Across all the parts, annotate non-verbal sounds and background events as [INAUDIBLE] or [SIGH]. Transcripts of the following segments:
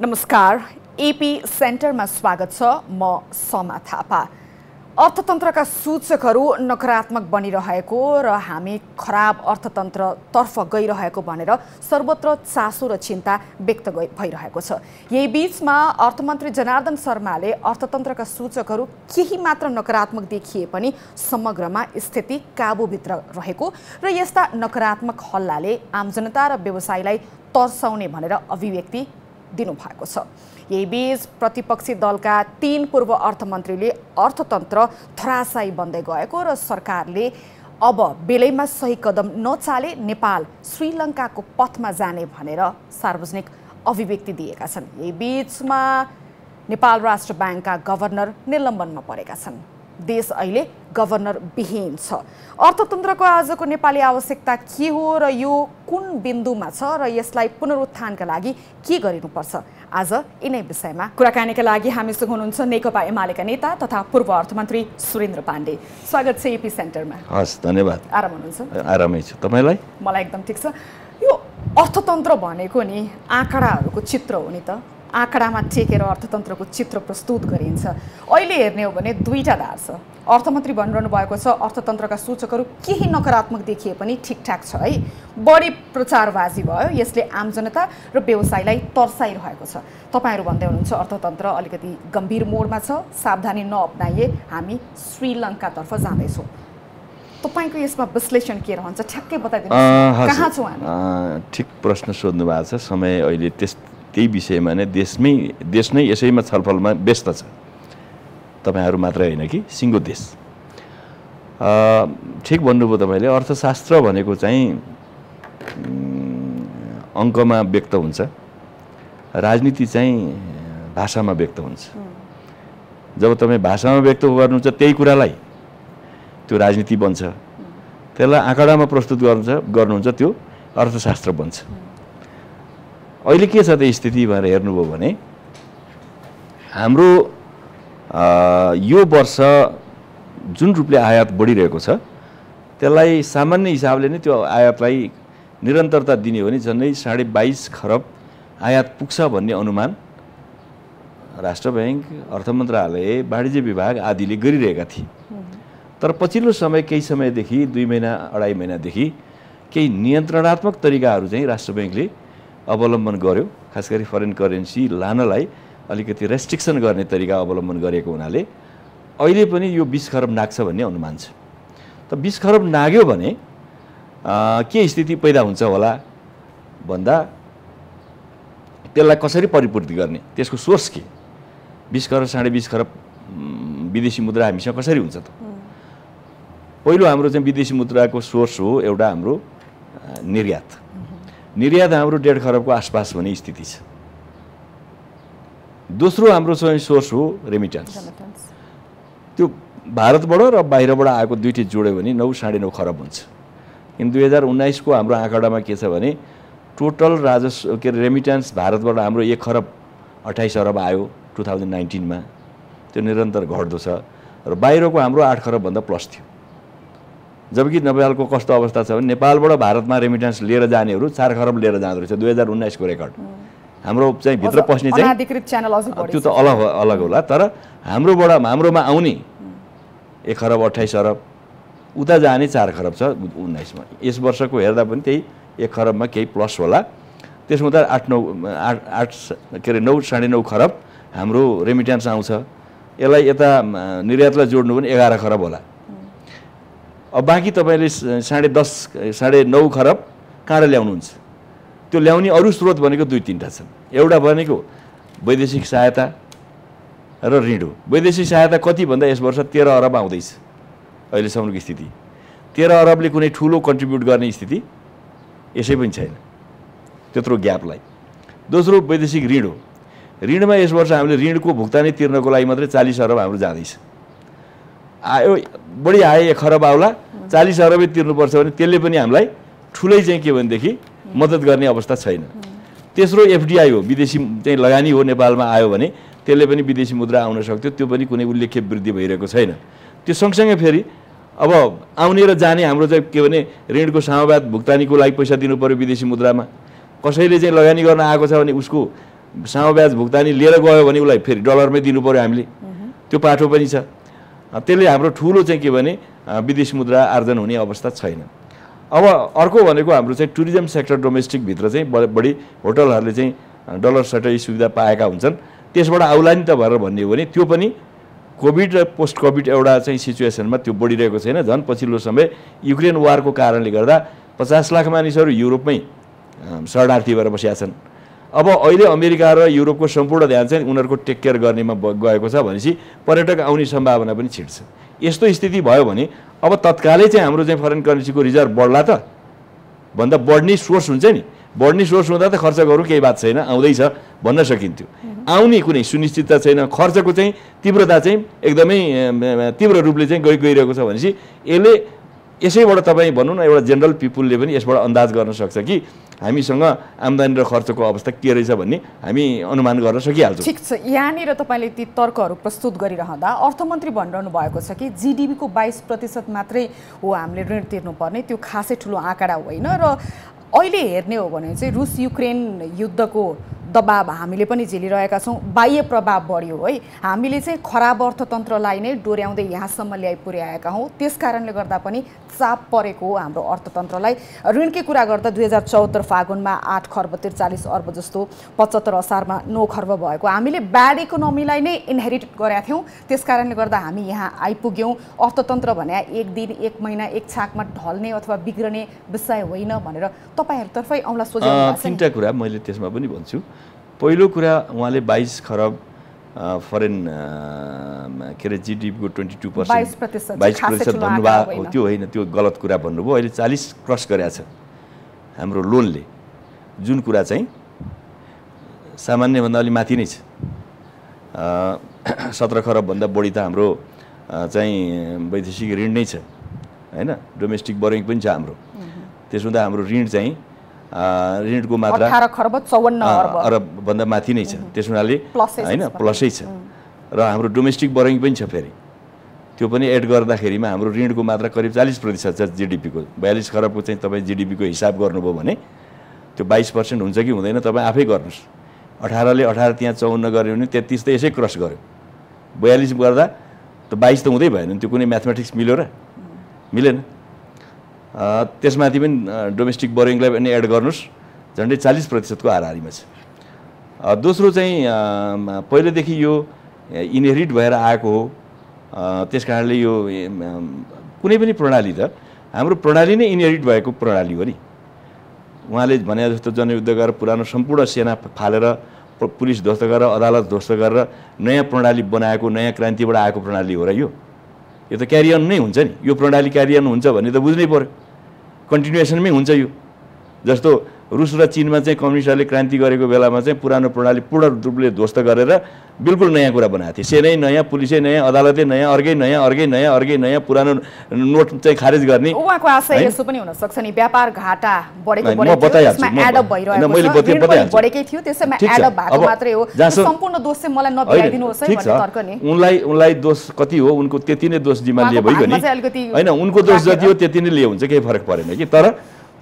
नमस्कार एपी सेन्टरमा स्वागत छ म समा थापा। अर्थतन्त्रका सूचकहरू नकारात्मक बनिरहेको र हामी खराब अर्थतन्त्रतर्फ गइरहेको भनेर सर्वत्र चासो र चिन्ता व्यक्त भइरहेको छ। यही बिचमा अर्थमन्त्री जनार्दन शर्माले अर्थतन्त्रका सूचकहरू केही मात्र नकारात्मक देखिए पनि समग्रमा स्थिति काबुभित्र रहेको र यस्ता नकारात्मक हल्लाले आम जनता र व्यवसायीलाई तर्साउने भनेर अभिव्यक्ति दिनुभएको छ। यही बीच प्रतिपक्षी दलका तीन पूर्व अर्थमन्त्रीले अर्थतन्त्र धराशायी बन्दै गएको र सरकारले अब बेलैमा सही कदम नचाले नेपाल श्रीलङ्काको पथमा जाने भनेर सार्वजनिक अभिव्यक्ति दिएका छन्। यही बिचमा नेपाल राष्ट्र ब्याङ्कका गभर्नर निलम्बनमा परेका छन्। देश अहिले गभर्नर विहीन छ। अर्थतन्त्रको आजको नेपाली आवश्यकता के हो र यो कुन बिन्दुमा छ र यसलाई पुनरुत्थानका लागि के गरिनुपर्छ? आज यिनै विषयमा कुराकानीका लागि हामीसँग हुनुहुन्छ नेकपा एमालेका नेता तथा पूर्व अर्थमन्त्री सुरेन्द्र पाण्डे। स्वागत छ एपी सेन्टरमा। हस् धन्यवाद। आराम हुनुहुन्छ? आरामै छु। तपाईँलाई? मलाई एकदम ठिक छ। यो अर्थतन्त्र भनेको नि आँकडाहरूको चित्र हो नि त। आँकडामा टेकेर अर्थतन्त्रको चित्र प्रस्तुत गरिन्छ। अहिले हेर्ने हो भने दुईवटा धार छ। अर्थमन्त्री भनिरहनु भएको छ। अर्थतन्त्रका सूचकहरू केही नकारात्मक देखिए पनि ठिकठाक छ है। बढी प्रचारबाजी भयो। यसले आम जनता र व्यवसायलाई तर्साइरहेको छ। तपाईँहरू भन्दै हुनुहुन्छ अर्थतन्त्र अलिकति गम्भीर मोडमा छ। सावधानी नअप्नाइए। हामी श्रीलङ्कातर्फ जाँदैछौँ। तपाईँको यसमा विश्लेषण के रहन्छ? ठ्याक्कै बताइदिनु कहाँ छौँ हामी? ठिक प्रश्न सोध्नु भएको छ। समय अहिले त्यस त्यही विषयमा नै देशमै देश नै यसैमा छलफलमा व्यस्त छ। तपाईँहरू मात्रै होइन कि? सिङ्गो देश। ठिक भन्नुभयो तपाईँले। अर्थशास्त्र भनेको चाहिँ अङ्कमा व्यक्त हुन्छ। राजनीति चाहिँ भाषामा व्यक्त हुन्छ। जब तपाईँ भाषामा व्यक्त गर्नुहुन्छ त्यही कुरालाई त्यो राजनीति बन्छ। त्यसलाई आँकडामा प्रस्तुत गर्नुहुन्छ गर्नुहुन्छ त्यो अर्थशास्त्र बन्छ। अहिले के छ त स्थिति भनेर हेर्नुभयो भने हाम्रो यो वर्ष जुन रूपले आयात बढिरहेको छ त्यसलाई सामान्य हिसाबले नै त्यो आयातलाई निरन्तरता दिने हो भने झन्डै साढे बाइस खरब आयात पुग्छ भन्ने अनुमान राष्ट्र ब्याङ्क अर्थ मन्त्रालय वाणिज्य विभाग आदिले गरिरहेका थिए। तर पछिल्लो समय केही समयदेखि दुई महिना अढाई महिनादेखि केही नियन्त्रणात्मक तरिकाहरू चाहिँ राष्ट्र ब्याङ्कले अवलम्बन गर्यो। खास गरी फरेन करेन्सी लानलाई अलिकति रेस्ट्रिक्सन गर्ने तरिका अवलम्बन गरेको हुनाले अहिले पनि यो बिस खरब नाग्छ भन्ने अनुमान छ। त बिस खरब नाग्यो भने के स्थिति पैदा हुन्छ होला? भन्दा त्यसलाई कसरी परिपूर्ति गर्ने? त्यसको सोर्स के? बिस खरब साढे बिस खरब विदेशी मुद्रा हामीसँग कसरी हुन्छ त? पहिलो हाम्रो चाहिँ विदेशी मुद्राको सोर्स हो एउटा हाम्रो निर्यात। निर्यात हाम्रो डेढ खरबको आसपास हुने स्थिति छ। दोस्रो हाम्रो चाहिँ सोर्स हो रेमिटेन्स त्यो भारतबाट र बाहिरबाट आएको दुइटै जोड्यो भने नौ साढे नौ खरब हुन्छ। किन दुई हजार उन्नाइसको हाम्रो आँकडामा के छ भने टोटल राजस्व के अरे रेमिटेन्स भारतबाट हाम्रो एक खरब अठाइस अरब आयो टु थाउजन्ड नाइन्टिनमा त्यो निरन्तर घट्दो छ। र बाहिरको हाम्रो आठ खरबभन्दा प्लस थियो। जबकि नेपालको कस्तो अवस्था छ भने नेपालबाट भारतमा रेमिटेन्स लिएर जानेहरू चार खरब लिएर जाँदो रहेछ दुई हजार उन्नाइसको रेकर्ड हाम्रो चाहिँ भित्र पस्ने चाहिँ त्यो त अलग अलग होला तर हाम्रोबाट हाम्रोमा आउने एक खरब अठाइस अरब उता जाने चार खरब छ उन्नाइसमा। यस वर्षको हेर्दा पनि त्यही एक खरबमा केही प्लस होला। त्यसमा त आठ नौ आठ आठ के अरे नौ साढे नौ खरब हाम्रो रेमिटेन्स आउँछ। यसलाई यता निर्यातलाई जोड्नु पनि एघार खरब होला। अब बाँकी तपाईँले साढे दस साढे नौ खरब कहाँबाट ल्याउनुहुन्छ? त्यो ल्याउने अरू स्रोत भनेको दुई तिनवटा छन्। एउटा भनेको वैदेशिक सहायता र ऋण हो। वैदेशिक सहायता कति भन्दा यस वर्ष तेह्र अरब आउँदैछ अहिलेसम्मको स्थिति। तेह्र अरबले कुनै ठुलो कन्ट्रिब्युट गर्ने स्थिति यसै पनि छैन। त्यत्रो ग्यापलाई। दोस्रो वैदेशिक ऋण हो। ऋणमा यस वर्ष हामीले ऋणको भुक्तानी तिर्नको लागि मात्रै चालिस अरब हाम्रो जाँदैछ। आयो बढी आयो एक खरब आउला। चालिस अरबै तिर्नुपर्छ भने त्यसले पनि हामीलाई ठुलै चाहिँ के भनेदेखि मद्दत गर्ने अवस्था छैन। तेस्रो एफडिआई हो विदेशी चाहिँ लगानी हो नेपालमा आयो भने त्यसले पनि विदेशी मुद्रा आउन सक्थ्यो त्यो पनि कुनै उल्लेख्य वृद्धि भइरहेको छैन। त्यो सँगसँगै फेरि अब आउने र जाने हाम्रो चाहिँ के भने ऋणको सामावाद भुक्तानीको लागि पैसा दिनु पऱ्यो विदेशी मुद्रामा। कसैले चाहिँ लगानी गर्न आएको छ भने उसको सानो ब्याज भुक्तानी लिएर गयो भने उसलाई फेरि डलरमै दिनु पऱ्यो हामीले। त्यो पाठो पनि छ। त्यसले हाम्रो ठुलो चाहिँ के भने विदेशी मुद्रा आर्जन हुने अवस्था छैन। अब अर्को भनेको हाम्रो चाहिँ टुरिज्म सेक्टर डोमेस्टिकभित्र चाहिँ बढी होटलहरूले चाहिँ डलर सटै सुविधा पाएका हुन्छन्। त्यसबाट त भनेर भन्ने हो भने त्यो पनि कोभिड र पोस्ट कोभिड एउटा चाहिँ सिचुएसनमा त्यो बढिरहेको छैन। झन् पछिल्लो समय युक्रेन वारको कारणले गर्दा पचास लाख मानिसहरू युरोपमै शरणार्थी भएर बसिया छन्। अब अहिले अमेरिका र युरोपको सम्पूर्ण ध्यान चाहिँ उनीहरूको टेक केयर गर्नेमा गएको छ भनेपछि पर्यटक आउने सम्भावना पनि छिट्छ। यस्तो स्थिति भयो भने अब तत्कालै चाहिँ हाम्रो चाहिँ फरेन करेन्सीको रिजर्भ बढ्ला त। भन्दा बढ्ने सोर्स हुन्छ नि। बढ्ने सोर्स हुँदा त खर्च गरौँ केही बात छैन आउँदैछ भन्न सकिन्थ्यो। आउने कुनै सुनिश्चितता छैन खर्चको चाहिँ तीव्रता चाहिँ एकदमै तीव्र रूपले चाहिँ गइ गइरहेको छ भनेपछि यसले यसैबाट तपाईँ भनौँ न एउटा जेनरल पिपुलले पनि यसबाट अन्दाज गर्न सक्छ कि हामीसँग आम्दानी र खर्चको अवस्था के रहेछ भन्ने हामी अनुमान गर्न सकिहाल्छौँ। ठिक छ यहाँनिर तपाईँले ती तर्कहरू प्रस्तुत गरिरहँदा अर्थमन्त्री भनिरहनु भएको छ कि जिडिपीको बाइस प्रतिशत मात्रै हो हामीले ऋण तिर्नुपर्ने त्यो खासै ठुलो आँकडा होइन र अहिले हेर्ने हो भने चाहिँ रुस युक्रेन युद्धको दबाब हामीले पनि झेलिरहेका छौँ। बाह्य प्रभाव बढ्यो है। हामीले चाहिँ खराब अर्थतन्त्रलाई नै डोर्याउँदै यहाँसम्म ल्याइ पुर्याएका हौँ। त्यस कारणले गर्दा पनि चाप परेको हो हाम्रो अर्थतन्त्रलाई। ऋणकै कुरा गर्दा दुई हजार चौहत्तर फागुनमा आठ खर्ब त्रिचालिस अर्ब जस्तो पचहत्तर असारमा नौ खर्ब भएको। हामीले ब्याड इकोनोमीलाई नै इन्हेरिट गरेका थियौँ। त्यस कारणले गर्दा हामी यहाँ आइपुग्यौँ। अर्थतन्त्र भने एक दिन एक महिना एक छाकमा ढल्ने अथवा बिग्रने विषय होइन भनेर तपाईँहरूतर्फै छ नि। तिनवटा कुरा मैले त्यसमा पनि भन्छु। पहिलो कुरा उहाँले बाइस खरब फरेन के अरे जिडिपीको ट्वेन्टी टू 22% चाहिँ बाइस प्रतिशत होइन। त्यो होइन त्यो गलत कुरा भन्नुभयो। अहिले चालिस क्रस गरेको छ हाम्रो लोनले। जुन कुरा चाहिँ सामान्यभन्दा अलि माथि नै छ। [CLEARS THROAT] सत्र खरबभन्दा बढी त हाम्रो चाहिँ वैदेशिक ऋण नै छ होइन? डोमेस्टिक बोरिङ पनि छ हाम्रो। त्यसो हुँदा हाम्रो ऋण चाहिँ ऋणको मात्रा अरबभन्दा माथि नै छ त्यस हुनाले होइन। प्लसै छ र हाम्रो डोमेस्टिक बोरिङ पनि छ फेरि त्यो पनि एड गर्दाखेरिमा हाम्रो ऋणको मात्रा करिब चालिस प्रतिशत छ जिडिपीको बयालिस खरबको चाहिँ तपाईँ जिडिपीको हिसाब गर्नुभयो भने त्यो बाइस पर्सेन्ट हुन्छ कि हुँदैन तपाईँ आफै गर्नुहोस् अठारले अठार त्यहाँ चौन्न गऱ्यो भने तेत्तिस त यसै क्रस गर्यो बयालिस गर्दा त बाइस त हुँदै भएन त्यो कुनै म्याथमेटिक्स मिल्यो र मिलेन त्यसमाथि पनि डोमेस्टिक बोरिङलाई पनि एड गर्नुहोस्। झन्डै चालिस प्रतिशतको हाराहारीमा छ। दोस्रो चाहिँ पहिलेदेखि यो इनहेरिट भएर आएको हो। त्यस कारणले यो कुनै पनि प्रणाली त हाम्रो प्रणाली नै इनहेरिट भएको प्रणाली हो नि। उहाँले भने जस्तो जनयुद्ध गरेर पुरानो सम्पूर्ण सेना फालेर पुलिस ध्वस्त गरेर अदालत ध्वस्त गरेर नयाँ प्रणाली बनाएको नयाँ क्रान्तिबाट आएको प्रणाली हो र यो। यो त क्यारियन नै हुन्छ नि। यो प्रणाली क्यारियन हुन्छ भने त बुझ्नै पऱ्यो कन्टिन्युएसनमै हुन्छ यो। जस्तो रुस र चिनमा चाहिँ कम्युनिस्टहरूले क्रान्ति गरेको बेलामा चाहिँ पुरानो प्रणाली पूर्ण रूपले ध्वस्त गरेर बिल्कुल नयाँ कुरा बनाएको थिए सेनै नयाँ पुलिसै नयाँ अदालतै नयाँ अर्कै नयाँ अर्कै नयाँ अर्कै नयाँ पुरानो नोट चाहिँ खारेज गर्ने। उहाँको आशय? यसो पनि हुनसक्छ नि। व्यापार घाटा बढेको बढेको थियो, बताइहाल्छु, त्यसमा एडअप भएको मात्रै हो। सम्पूर्ण दोष चाहिँ मलाई होइन, नबिराइदिनुहोस् है भन्ने तर्क नि। उनलाई उनलाई दोष कति हो? उनको त्यति नै दोष जिम्मा लिए भइगयो नि। होइन उनको दोष। जति हो त्यति नै लिए हुन्छ केही फरक परेन कि। तर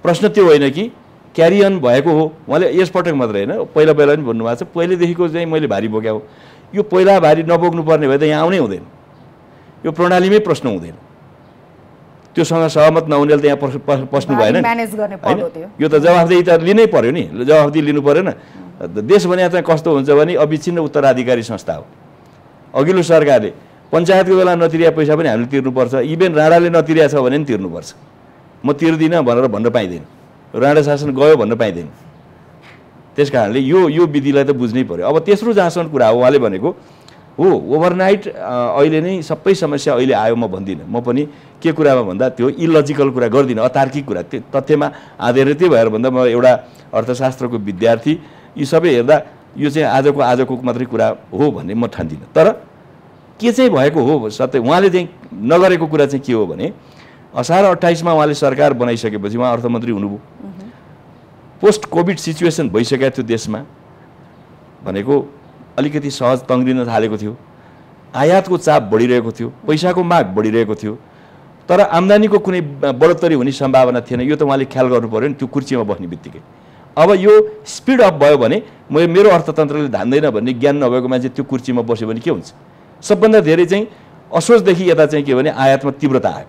प्रश्न त्यो होइन कि क्यारियन भएको हो। उहाँले यसपटक मात्रै होइन पहिला पहिला पनि भन्नुभएको छ पहिलेदेखिको चाहिँ मैले भारी बोक्या हो। यो पहिला भारी नबोक्नु पर्ने भए त यहाँ आउनै हुँदैन। यो प्रणालीमै प्रश्न हुँदैन। त्योसँग सहमत नहुनेले त यहाँ पस- पस- पस्नु भएन होइन? यो त जवाफदेही त लिनै पर्यो नि। जवाफदेही लिनु परेन। देश भने चाहिँ कस्तो हुन्छ भने अविच्छिन्न उत्तराधिकारी संस्था हो। अघिल्लो सरकारले पञ्चायतको बेला नतिरिया पैसा पनि हामीले तिर्नुपर्छ। इभेन राणाले नतिरिया छ भने पनि तिर्नुपर्छ। म तिर्दिनँ भनेर भन्न पाइँदैन। राणा शासन गयो भन्न पाइँदैन। त्यस कारणले यो यो विधिलाई त बुझ्नै पर्यो। अब तेस्रो जहाँसम्म कुरा हो उहाँले भनेको हो ओभरनाइट अहिले नै सबै समस्या अहिले आयो म भन्दिनँ। म पनि के कुरामा भन्दा त्यो इलोजिकल कुरा गर्दिनँ अतार्किक कुरा। त्यो तथ्यमा आधारित भएर भन्दा म एउटा अर्थशास्त्रको विद्यार्थी। यी सबै हेर्दा यो चाहिँ आजको आजको मात्रै कुरा हो भन्ने म ठान्दिनँ। तर के चाहिँ भएको हो सत्य उहाँले चाहिँ नगरेको कुरा चाहिँ के हो भने असार अट्ठाइसमा उहाँले सरकार बनाइसकेपछि उहाँ अर्थमन्त्री हुनुभयो। पोस्ट कोभिड सिचुएसन भइसकेको थियो देशमा। भनेको अलिकति सहज तङ्ग्रिन थालेको थियो। आयातको चाप बढिरहेको थियो। पैसाको माग बढिरहेको थियो। तर आम्दानीको कुनै बढोत्तरी हुने सम्भावना थिएन। यो त उहाँले ख्याल गर्नु पऱ्यो नि त्यो कुर्सीमा बस्ने बित्तिकै। अब यो स्पिड अप भयो भने म मेरो अर्थतन्त्रले धान्दैन भन्ने ज्ञान नभएको मान्छे त्यो कुर्सीमा बस्यो भने के हुन्छ? सबभन्दा धेरै चाहिँ असोजदेखि यता चाहिँ के भने आयातमा तीव्रता आयो।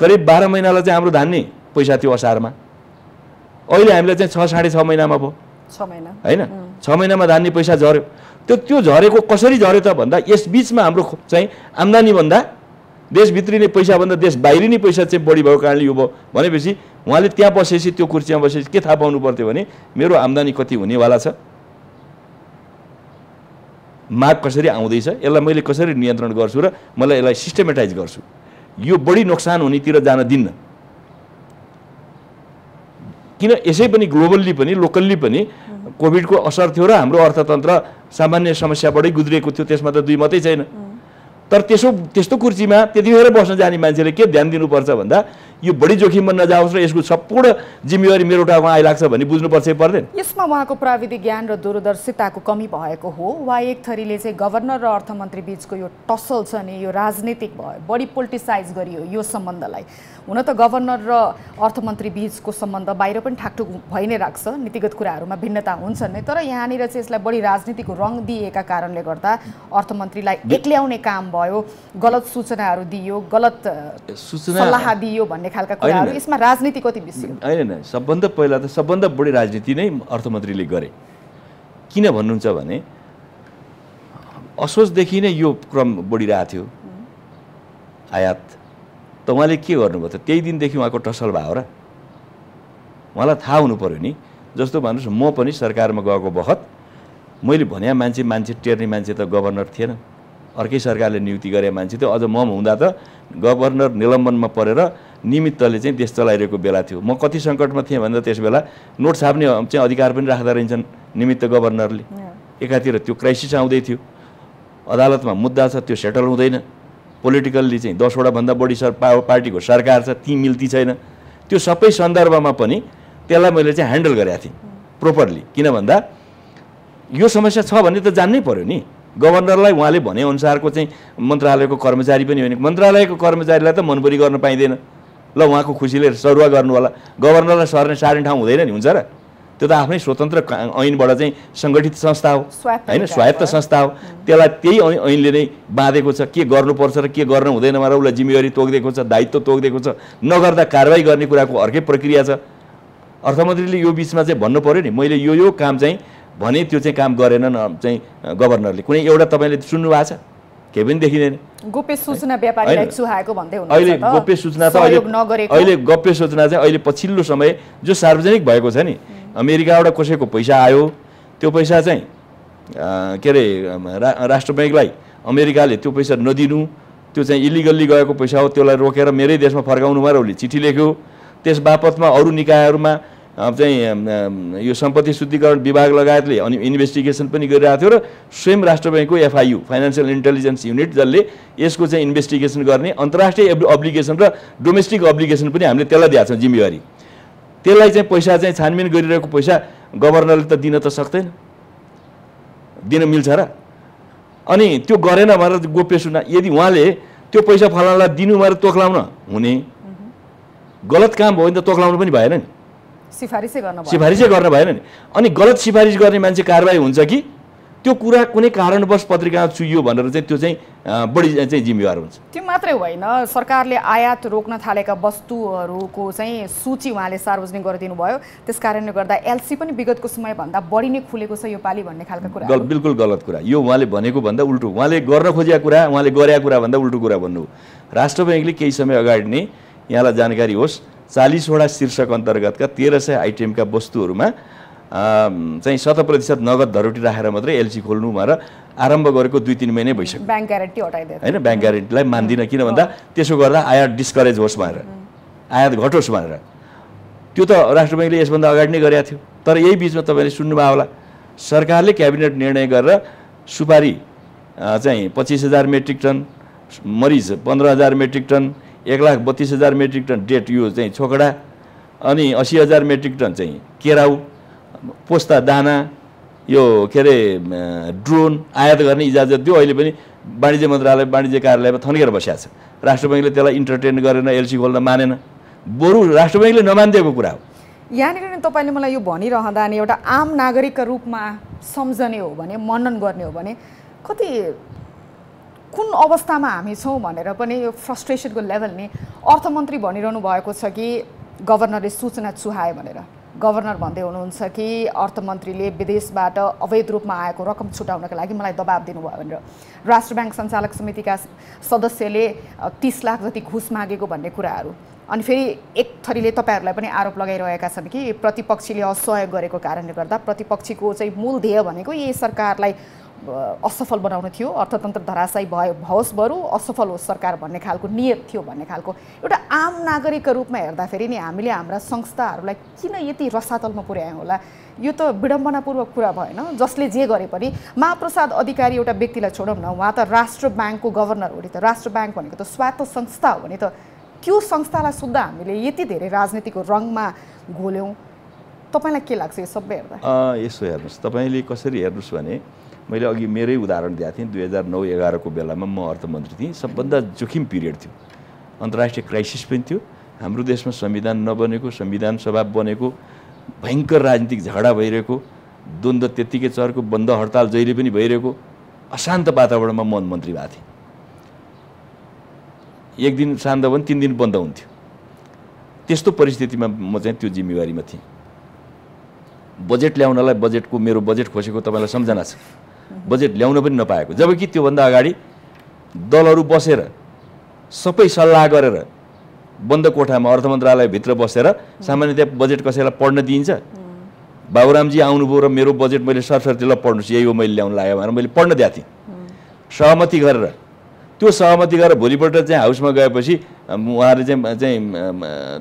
करिब बाह्र महिनालाई चाहिँ हाम्रो धान्ने पैसा थियो असारमा। अहिले हामीलाई चाहिँ छ साढे छ महिनामा भयो छ महिना। होइन? छ महिनामा धान्ने पैसा झऱ्यो। त्यो त्यो झरेको कसरी झऱ्यो त भन्दा यस बिचमा हाम्रो चाहिँ आम्दानीभन्दा देशभित्री नै पैसाभन्दा देश बाहिरी नै पैसा चाहिँ बढी भएको कारणले यो भयो। भनेपछि उहाँले त्यहाँ बसेपछि त्यो कुर्सीमा बसेपछि के थाहा पाउनु पर्थ्यो भने मेरो आम्दानी कति हुनेवाला छ? माग कसरी आउँदैछ? यसलाई मैले कसरी नियन्त्रण गर्छु र मलाई यसलाई सिस्टमेटाइज गर्छु? यो बढी नोक्सान हुनेतिर जान दिन्न। किन यसै पनि ग्लोबल्ली पनि लोकल्ली पनि कोभिडको असर थियो र हाम्रो अर्थतन्त्र सामान्य समस्याबाटै गुज्रिएको थियो त्यसमा त दुई मात्रै छैन। तर त्यसो त्यस्तो कुर्सीमा त्यतिखेर बस्न जाने मान्छेले के ध्यान दिनुपर्छ भन्दा यो बढी जोखिममा नजाओस् र यसको सम्पूर्ण जिम्मेवारी मेरो टाउमा आइलाग्छ भन्ने बुझ्नुपर्छ पर्दैन। यसमा उहाँको प्राविधिक ज्ञान र दूरदर्शिताको कमी भएको हो। वा एक थरीले चाहिँ गभर्नर र अर्थमन्त्री बिचको यो टसल छ नि यो राजनीतिक भयो बढी पोलिटिसाइज गरियो यो सम्बन्धलाई। हुन त गभर्नर र अर्थमन्त्री बिचको सम्बन्ध बाहिर पनि ठाकठुक भइ नै राख्छ। नीतिगत कुराहरूमा भिन्नता हुन्छ नै। तर यहाँनिर चाहिँ यसलाई बढी राजनीतिको रङ दिएका कारणले गर्दा अर्थमन्त्रीलाई एक्ल्याउने काम भयो गलत सूचनाहरू दियो गलत सूचना सल्लाह दियो भन्ने खालका कुराहरू। यसमा राजनीति कति मिसियो होइन होइन सबभन्दा पहिला त सबभन्दा बढी राजनीति नै अर्थमन्त्रीले गरे। किन भन्नुहुन्छ भने असोजदेखि नै यो क्रम बढिरहेको थियो। आयात त उहाँले के गर्नुभयो त? त्यही दिनदेखि उहाँको टसल भयो र? उहाँलाई थाहा हुनु पऱ्यो नि। जस्तो भन्नुहोस् म पनि सरकारमा गएको बखत मैले भने मान्छे मान्छे टेर्ने मान्छे त गभर्नर थिएन। अर्कै सरकारले नियुक्ति गरे मान्छे थियो। अझ म हुँदा त गभर्नर निलम्बनमा परेर निमित्तले चाहिँ देश चलाइरहेको बेला थियो। म कति सङ्कटमा थिएँ भन्दा त्यस बेला नोट छाप्ने चाहिँ अधिकार पनि राख्दा रहन्छन् निमित्त गभर्नरले। एकातिर त्यो क्राइसिस आउँदै थियो। अदालतमा मुद्दा छ त्यो सेटल हुँदैन। पोलिटिकल्ली चाहिँ दसवटा भन्दा बढी सर पा पार्टीको सरकार छ ती मिल्ती छैन। त्यो सबै सन्दर्भमा पनि त्यसलाई मैले चाहिँ ह्यान्डल गरेको थिएँ प्रोपरली। किन भन्दा यो समस्या छ भने त जान्नै पर्यो नि। गभर्नरलाई उहाँले भनेअनुसारको चाहिँ मन्त्रालयको कर्मचारी पनि होइन। मन्त्रालयको कर्मचारीलाई त मनपरी गर्न पाइँदैन। ल उहाँको खुसीले सरुवा गर्नु होला। गभर्नरलाई सर्ने सार्ने ठाउँ हुँदैन नि हुन्छ र? त्यो त आफ्नै स्वतन्त्र ऐनबाट चाहिँ सङ्गठित संस्था हो। होइन स्वायत्त। संस्था हो। त्यसलाई त्यही ऐनले नै बाँधेको छ। के गर्नुपर्छ र के गर्न हुँदैन र उसलाई जिम्मेवारी तोकिदिएको छ दायित्व तोकिदिएको छ। नगर्दा कारवाही गर्ने कुराको अर्कै प्रक्रिया छ। अर्थमन्त्रीले यो बिचमा चाहिँ भन्नु पऱ्यो नि मैले यो यो काम चाहिँ भने त्यो चाहिँ काम गरेन न चाहिँ गभर्नरले। कुनै एउटा तपाईँले सुन्नु भएको छ? केही पनि देखिँदैन। गोप्य सूचना अहिले? गोप्य सूचना त अहिले गोप्य सूचना चाहिँ अहिले पछिल्लो समय जो सार्वजनिक भएको छ नि अमेरिकाबाट कसैको पैसा आयो त्यो पैसा चाहिँ के अरे रा राष्ट्र ब्याङ्कलाई अमेरिकाले त्यो पैसा नदिनु त्यो चाहिँ इलिगल्ली गएको पैसा हो त्यसलाई रोकेर मेरै देशमा फर्काउनु भएर उसले चिठी लेख्यो। त्यस बापतमा अरू निकायहरूमा चाहिँ यो सम्पत्ति शुद्धिकरण विभाग लगायतले अनि इन्भेस्टिगेसन पनि गरिरहेको थियो र स्वयं राष्ट्र ब्याङ्कको एफआइयु फाइनेन्सियल इन्टेलिजेन्स युनिट जसले यसको चाहिँ इन्भेस्टिगेसन गर्ने अन्तर्राष्ट्रिय अब्लिगेसन र डोमेस्टिक अब्लिगेसन पनि हामीले त्यसलाई दिएको छौँ जिम्मेवारी। त्यसलाई चाहिँ पैसा चाहिँ छानबिन गरिरहेको पैसा गभर्नरले त दिन त सक्दैन। दिन मिल्छ र। अनि त्यो गरेन भनेर गोप्य सुना। यदि उहाँले त्यो पैसा फलानालाई दिनु भनेर तोक्लाउन हुने। गलत काम भयो भने त तोक्लाउनु पनि भएन नि। सिफारिसै गर्न सिफारिसै गर्न भएन नि। अनि गलत सिफारिस गर्ने मान्छे कारवाही हुन्छ कि? त्यो कुरा कुनै कारणवश पत्रिकामा चुइयो भनेर चाहिँ त्यो चाहिँ बढी चाहिँ जिम्मेवार हुन्छ। त्यो मात्रै होइन। सरकारले आयात रोक्न थालेका वस्तुहरूको चाहिँ सूची उहाँले सार्वजनिक गरिदिनु भयो। त्यस कारणले गर्दा एलसी पनि विगतको समयभन्दा बढी नै खुलेको छ यो पालि भन्ने खालका कुरा गल बिल्कुल गलत कुरा। यो उहाँले भनेको भन्दा उल्टो। उहाँले गर्न खोजेका कुरा उहाँले गरेका कुरा भन्दा उल्टो कुरा भन्नु राष्ट्र ब्याङ्कले केही समय अगाडि नै यहाँलाई जानकारी होस् चालिसवटा शीर्षक अन्तर्गतका तेह्र सय आइटेमका वस्तुहरूमा चाहिँ शत प्रतिशत नगद धरोटी राखेर मात्रै एलसी खोल्नु भनेर आरम्भ गरेको दुई तिन महिनै भइसक्यो। ब्याङ्क ग्यारेन्टी हटाइदिएर होइन ब्याङ्क ग्यारेन्टीलाई मान्दिनँ किन भन्दा त्यसो गर्दा आयात डिस्करेज होस् भनेर। आयात घटोस् भनेर। त्यो त राष्ट्र ब्याङ्कले यसभन्दा अगाडि नै गरेको थियो। तर यही बिचमा तपाईँले सुन्नुभयो होला। सरकारले क्याबिनेट निर्णय गरेर सुपारी चाहिँ पच्चिस हजार मेट्रिक टन मरिच पन्ध्र हजार मेट्रिक टन एक लाख बत्तिस हजार मेट्रिक टन डेट यो चाहिँ छोकडा अनि असी हजार मेट्रिक टन चाहिँ केराउ पोस्ता दाना यो के अरे ड्रोन आयात गर्ने इजाजत दियो। अहिले पनि वाणिज्य मन्त्रालय वाणिज्य कार्यालयमा थन्केर बसिएको छ राष्ट्र ब्याङ्कले त्यसलाई इन्टरटेन गरेन एलसी खोल्न मानेन। बरु राष्ट्र ब्याङ्कले नमानिदिएको कुरा हो। यहाँनिर नि तपाईँले मलाई यो भनिरहँदा नि एउटा आम नागरिकका रूपमा सम्झने हो भने मनन गर्ने हो भने कति कुन अवस्थामा हामी छौँ भनेर पनि यो फ्रस्ट्रेसनको लेभल नि अर्थमन्त्री भनिरहनु भएको छ कि गभर्नरले सूचना चुहायो भनेर। गभर्नर भन्दै हुनुहुन्छ कि अर्थमन्त्रीले विदेशबाट अवैध रूपमा आएको रकम छुटाउनका लागि मलाई दबाब दिनुभयो भनेर। राष्ट्र ब्याङ्क सञ्चालक समितिका सदस्यले तिस लाख जति घुस मागेको भन्ने कुराहरू। अनि फेरि एक थरीले तपाईँहरूलाई पनि आरोप लगाइरहेका छन् कि प्रतिपक्षीले असहयोग गरेको कारणले गर्दा प्रतिपक्षीको चाहिँ मूल ध्येय भनेको यही सरकारलाई असफल बनाउनु थियो अर्थतन्त्र धराशायी भयो भओस् बरु असफल होस् सरकार भन्ने खालको नियत थियो भन्ने खालको एउटा आम नागरिकको रूपमा हेर्दाखेरि नि हामीले हाम्रा संस्थाहरूलाई किन यति रसातलमा पुर्यायौँ होला? यो त विडम्बनापूर्वक कुरा भएन। जसले जे गरे पनि महाप्रसाद अधिकारी एउटा व्यक्तिलाई छोडौँ न उहाँ त राष्ट्र ब्याङ्कको गभर्नर हो नि त। राष्ट्र ब्याङ्क भनेको त स्वायत्त संस्था हो भने त। त्यो संस्थालाई सुन्दा हामीले यति धेरै राजनीतिको रङमा घोल्यौँ। तपाईँलाई के लाग्छ यो सबै हेर्दा? यसो हेर्नुहोस्। तपाईँले कसरी हेर्नुहोस् भने मैले अघि मेरै उदाहरण दिएको थिएँ दुई हजार नौ एघारको बेलामा म अर्थमन्त्री थिएँ। सबभन्दा जोखिम पिरियड थियो। अन्तर्राष्ट्रिय क्राइसिस पनि थियो। हाम्रो देशमा संविधान नबनेको संविधान सभा बनेको भयङ्कर राजनीतिक झगडा भइरहेको द्वन्द्व त्यत्तिकै चर्को बन्द हडताल जहिले पनि भइरहेको अशान्त वातावरणमा म मन्त्री भएको थिएँ। एक दिन शान्त भने तिन दिन बन्द हुन्थ्यो। त्यस्तो परिस्थितिमा म चाहिँ त्यो जिम्मेवारीमा थिएँ। बजेट ल्याउनलाई बजेटको मेरो बजेट खोसेको तपाईँलाई सम्झना छ। बजेट ल्याउन पनि नपाएको। जबकि त्योभन्दा अगाडि दलहरू बसेर सबै सल्लाह गरेर बन्द कोठामा अर्थ मन्त्रालयभित्र बसेर सामान्यतया बजेट कसैलाई पढ्न दिइन्छ? बाबुरामजी आउनुभयो र मेरो बजेट मैले सरस्वतीलाई पढ्नुहोस् यही हो मैले ल्याउनु लाग्यो भनेर मैले पढ्न दिएको थिएँ। सहमति गरेर। त्यो सहमति गरेर भोलिपल्ट चाहिँ हाउसमा गएपछि उहाँले चाहिँ चाहिँ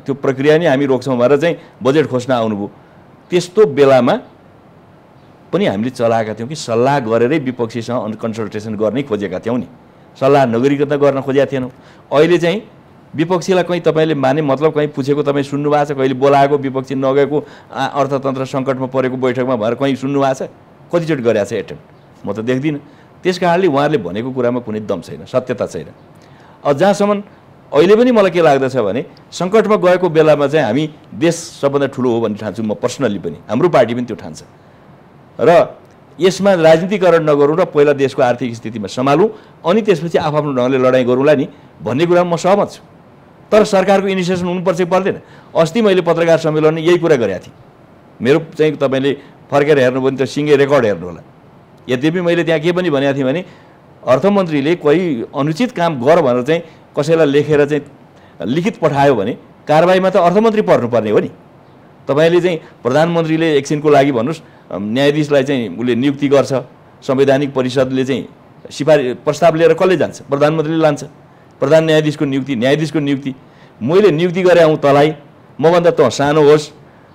त्यो प्रक्रिया नै हामी रोक्छौँ भनेर चाहिँ बजेट खोज्न आउनुभयो। त्यस्तो बेलामा पनि हामीले चलाएका थियौँ कि सल्लाह गरेरै विपक्षीसँग कन्सल्टेसन गर्नै खोजेका थियौँ नि। सल्लाह नगरिकन गर्न खोजेका थिएनौँ। अहिले चाहिँ विपक्षीलाई कहीँ तपाईँले माने मतलब कहीँ पुछेको तपाईँ सुन्नु भएको छ कहिले बोलाएको विपक्षी नगएको अर्थतन्त्र सङ्कटमा परेको बैठकमा भएर कहीँ सुन्नु भएको छ? कतिचोटि गरेको छ एटेम्प म त देख्दिनँ। त्यस कारणले उहाँहरूले भनेको कुरामा कुनै दम छैन सत्यता छैन। अझ जहाँसम्म अहिले पनि मलाई के लाग्दछ भने सङ्कटमा गएको बेलामा चाहिँ हामी देश सबभन्दा ठुलो हो भन्ने ठान्छु म पर्सनल्ली पनि। हाम्रो पार्टी पनि त्यो ठान्छ। र यसमा राजनीतिकरण नगरौँ र पहिला देशको आर्थिक स्थितिमा सम्हालौँ अनि त्यसपछि आफ्नो ढङ्गले लडाइँ गरौँला नि भन्ने कुरामा म सहमत छु। तर सरकारको इनिसिएसन हुनुपर्छ पर्दैन? अस्ति मैले पत्रकार सम्मेलनमा यही कुरा गरेको थिएँ। मेरो चाहिँ तपाईँले फर्केर हेर्नु भने त सिङ्गे रेकर्ड हेर्नु होला। यद्यपि मैले त्यहाँ के पनि भनेको थिएँ भने अर्थमन्त्रीले कोही अनुचित काम गर भनेर चाहिँ कसैलाई लेखेर चाहिँ लिखित पठायो भने कारवाहीमा त अर्थमन्त्री पर्नुपर्ने हो नि। तपाईँले चाहिँ प्रधानमन्त्रीले एकछिनको लागि भन्नुहोस् न्यायाधीशलाई चाहिँ उसले नियुक्ति गर्छ संवैधानिक परिषदले चाहिँ सिफारिस प्रस्ताव लिएर कसले जान्छ? प्रधानमन्त्रीले लान्छ। प्रधान न्यायाधीशको नियुक्ति न्यायाधीशको नियुक्ति। मैले नियुक्ति गरेँ आउँ तँलाई मभन्दा तँ सानो होस्।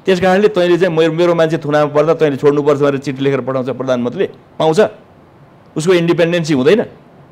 त्यस कारणले तैँले चाहिँ मेरो मेरो मान्छे थुनामा पर्दा तैँले छोड्नुपर्छ भनेर चिठी लेखेर पठाउँछ प्रधानमन्त्रीले। पाउँछ? उसको इन्डिपेन्डेन्सी हुँदैन।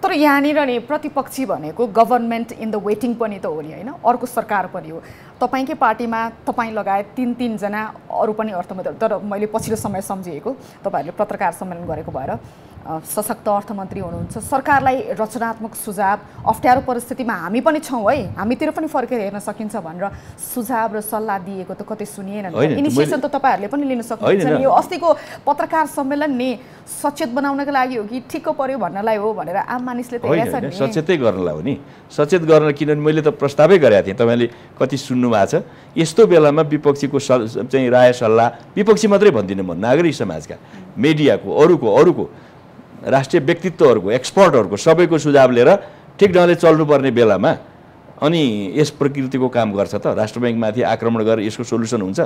तर यहाँनिर नि प्रतिपक्षी भनेको गभर्मेन्ट इन द वेटिङ पनि त हो नि होइन? अर्को सरकार पनि हो। तपाईँकै पार्टीमा तपाईँ लगायत तिन तिनजना अरू पनि अर्थमन्त्री तर मैले पछिल्लो समय सम्झिएको तपाईँहरूले पत्रकार सम्मेलन गरेको भएर। सशक्त अर्थमन्त्री हुनुहुन्छ। सरकारलाई रचनात्मक सुझाव अप्ठ्यारो परिस्थितिमा हामी पनि छौँ है। हामीतिर पनि फर्केर हेर्न सकिन्छ भनेर सुझाव र सल्लाह दिएको त कतै सुनिएन इनिसिएसन त। तपाईँहरूले पनि लिन सक्नुहुन्छ यो अस्तिको पत्रकार सम्मेलन नि सचेत बनाउनको लागि हो कि ठिक्क पर्यो भन्नलाई हो भनेर आम मानिसले त सचेतै गर्नलाई हो नि। सचेत गर्न किनभने मैले त प्रस्तावै गरेको थिएँ। तपाईँले कति सुन्नु भएको छ। यस्तो बेलामा विपक्षीको चाहिँ राय सल्लाह विपक्षी मात्रै भन्दिनँ म नागरिक समाजका मिडियाको अरूको अरूको राष्ट्रिय व्यक्तित्वहरूको एक्सपर्टहरूको सबैको सुझाव लिएर ठिक ढङ्गले चल्नुपर्ने बेलामा अनि यस प्रकृतिको काम गर्छ त। राष्ट्र ब्याङ्कमाथि आक्रमण गरेर यसको सोल्युसन हुन्छ।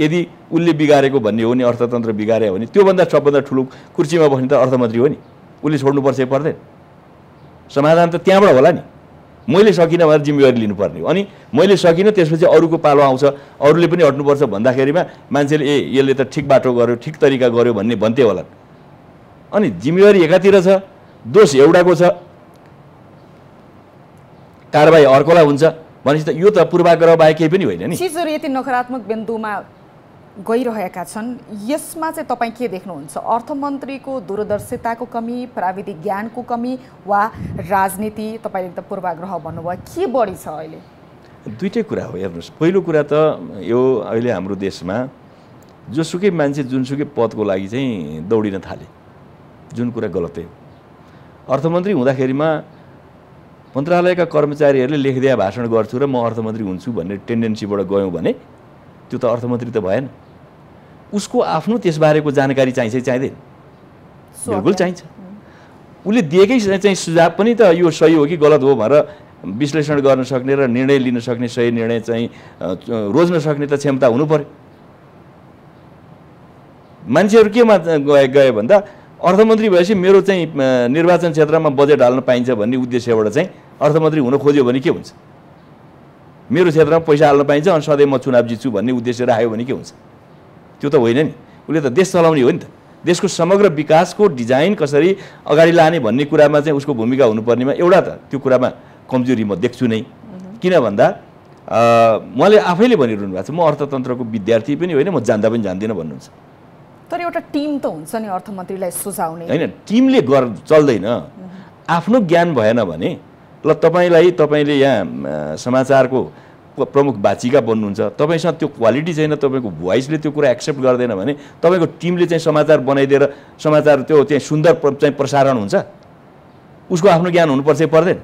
यदि उसले बिगारेको भन्ने हो नि अर्थतन्त्र बिगारे हो भने त्योभन्दा सबभन्दा ठुलो कुर्सीमा बस्ने त अर्थमन्त्री हो नि। उसले छोड्नुपर्छ पर्दैन। समाधान त त्यहाँबाट होला नि। मैले सकिनँ भनेर जिम्मेवारी लिनुपर्ने हो। अनि मैले सकिनँ त्यसपछि अरूको पालो आउँछ अरूले पनि हट्नुपर्छ भन्दाखेरिमा मान्छेले ए यसले त ठिक बाटो गर्यो ठिक तरिका गर्यो भन्ने भन्थे होला अनि जिम्मेवारी एकातिर छ दोष एउटाको छ कारवाही अर्कोलाई हुन्छ भनेपछि त यो त पूर्वाग्रह बाहेक केही पनि होइन नि। चिजहरू यति नकारात्मक बिन्दुमा गइरहेका छन् यसमा चाहिँ तपाईँ के देख्नुहुन्छ? अर्थमन्त्रीको दूरदर्शिताको कमी प्राविधिक ज्ञानको कमी वा राजनीति? तपाईँले त पूर्वाग्रह भन्नुभयो के बढी छ अहिले? दुइटै कुरा हो हेर्नुहोस्। पहिलो कुरा त यो अहिले हाम्रो देशमा जोसुकै मान्छे जुनसुकै पदको लागि चाहिँ दौडिन थाले। जुन कुरा गलतै हो अर्थमन्त्री हुँदाखेरिमा मन्त्रालयका कर्मचारीहरूले लेखिदिया भाषण गर्छु र म अर्थमन्त्री हुन्छु भन्ने टेन्डेन्सीबाट गयौँ भने त्यो त अर्थमन्त्री त भएन। उसको आफ्नो त्यसबारेको जानकारी चाहिन्छ कि चाहिँदैन। बिल्कुल चाहिन्छ। उसले दिएकै चाहिँ सुझाव पनि त यो सही हो कि गलत हो भनेर विश्लेषण गर्न सक्ने र निर्णय लिन सक्ने सही निर्णय चाहिँ रोज्न सक्ने त क्षमता हुनु पर्यो। मान्छेहरू केमा गए गए भन्दा अर्थमन्त्री भएपछि मेरो चाहिँ निर्वाचन क्षेत्रमा बजेट हाल्न पाइन्छ भन्ने उद्देश्यबाट चाहिँ अर्थमन्त्री हुन खोज्यो भने के हुन्छ? मेरो क्षेत्रमा पैसा हाल्न पाइन्छ अनि सधैँ म चुनाव जित्छु भन्ने उद्देश्य राख्यो भने के हुन्छ? त्यो त होइन नि। उसले त देश चलाउने हो नि त। देशको समग्र विकासको डिजाइन कसरी अगाडि लाने भन्ने कुरामा चाहिँ उसको भूमिका हुनुपर्नेमा एउटा त त्यो कुरामा कमजोरी म देख्छु नै। किन भन्दा उहाँले आफैले भनिरहनु भएको छ म अर्थतन्त्रको विद्यार्थी पनि होइन म जान्दा पनि जान्दिनँ भन्नुहुन्छ। तर एउटा टिम त हुन्छ नि अर्थमन्त्रीलाई सुझाउने होइन टिमले गर चल्दैन। आफ्नो ज्ञान भएन भने ल तपाईँलाई तपाईँले यहाँ समाचारको प्रमुख वाचिका बन्नुहुन्छ तपाईँसँग त्यो क्वालिटी छैन तपाईँको भोइसले त्यो कुरा एक्सेप्ट गर्दैन भने तपाईँको टिमले चाहिँ समाचार बनाइदिएर समाचार त्यो चाहिँ सुन्दर चाहिँ प्रसारण हुन्छ? उसको आफ्नो ज्ञान हुनुपर्छ पर्दैन।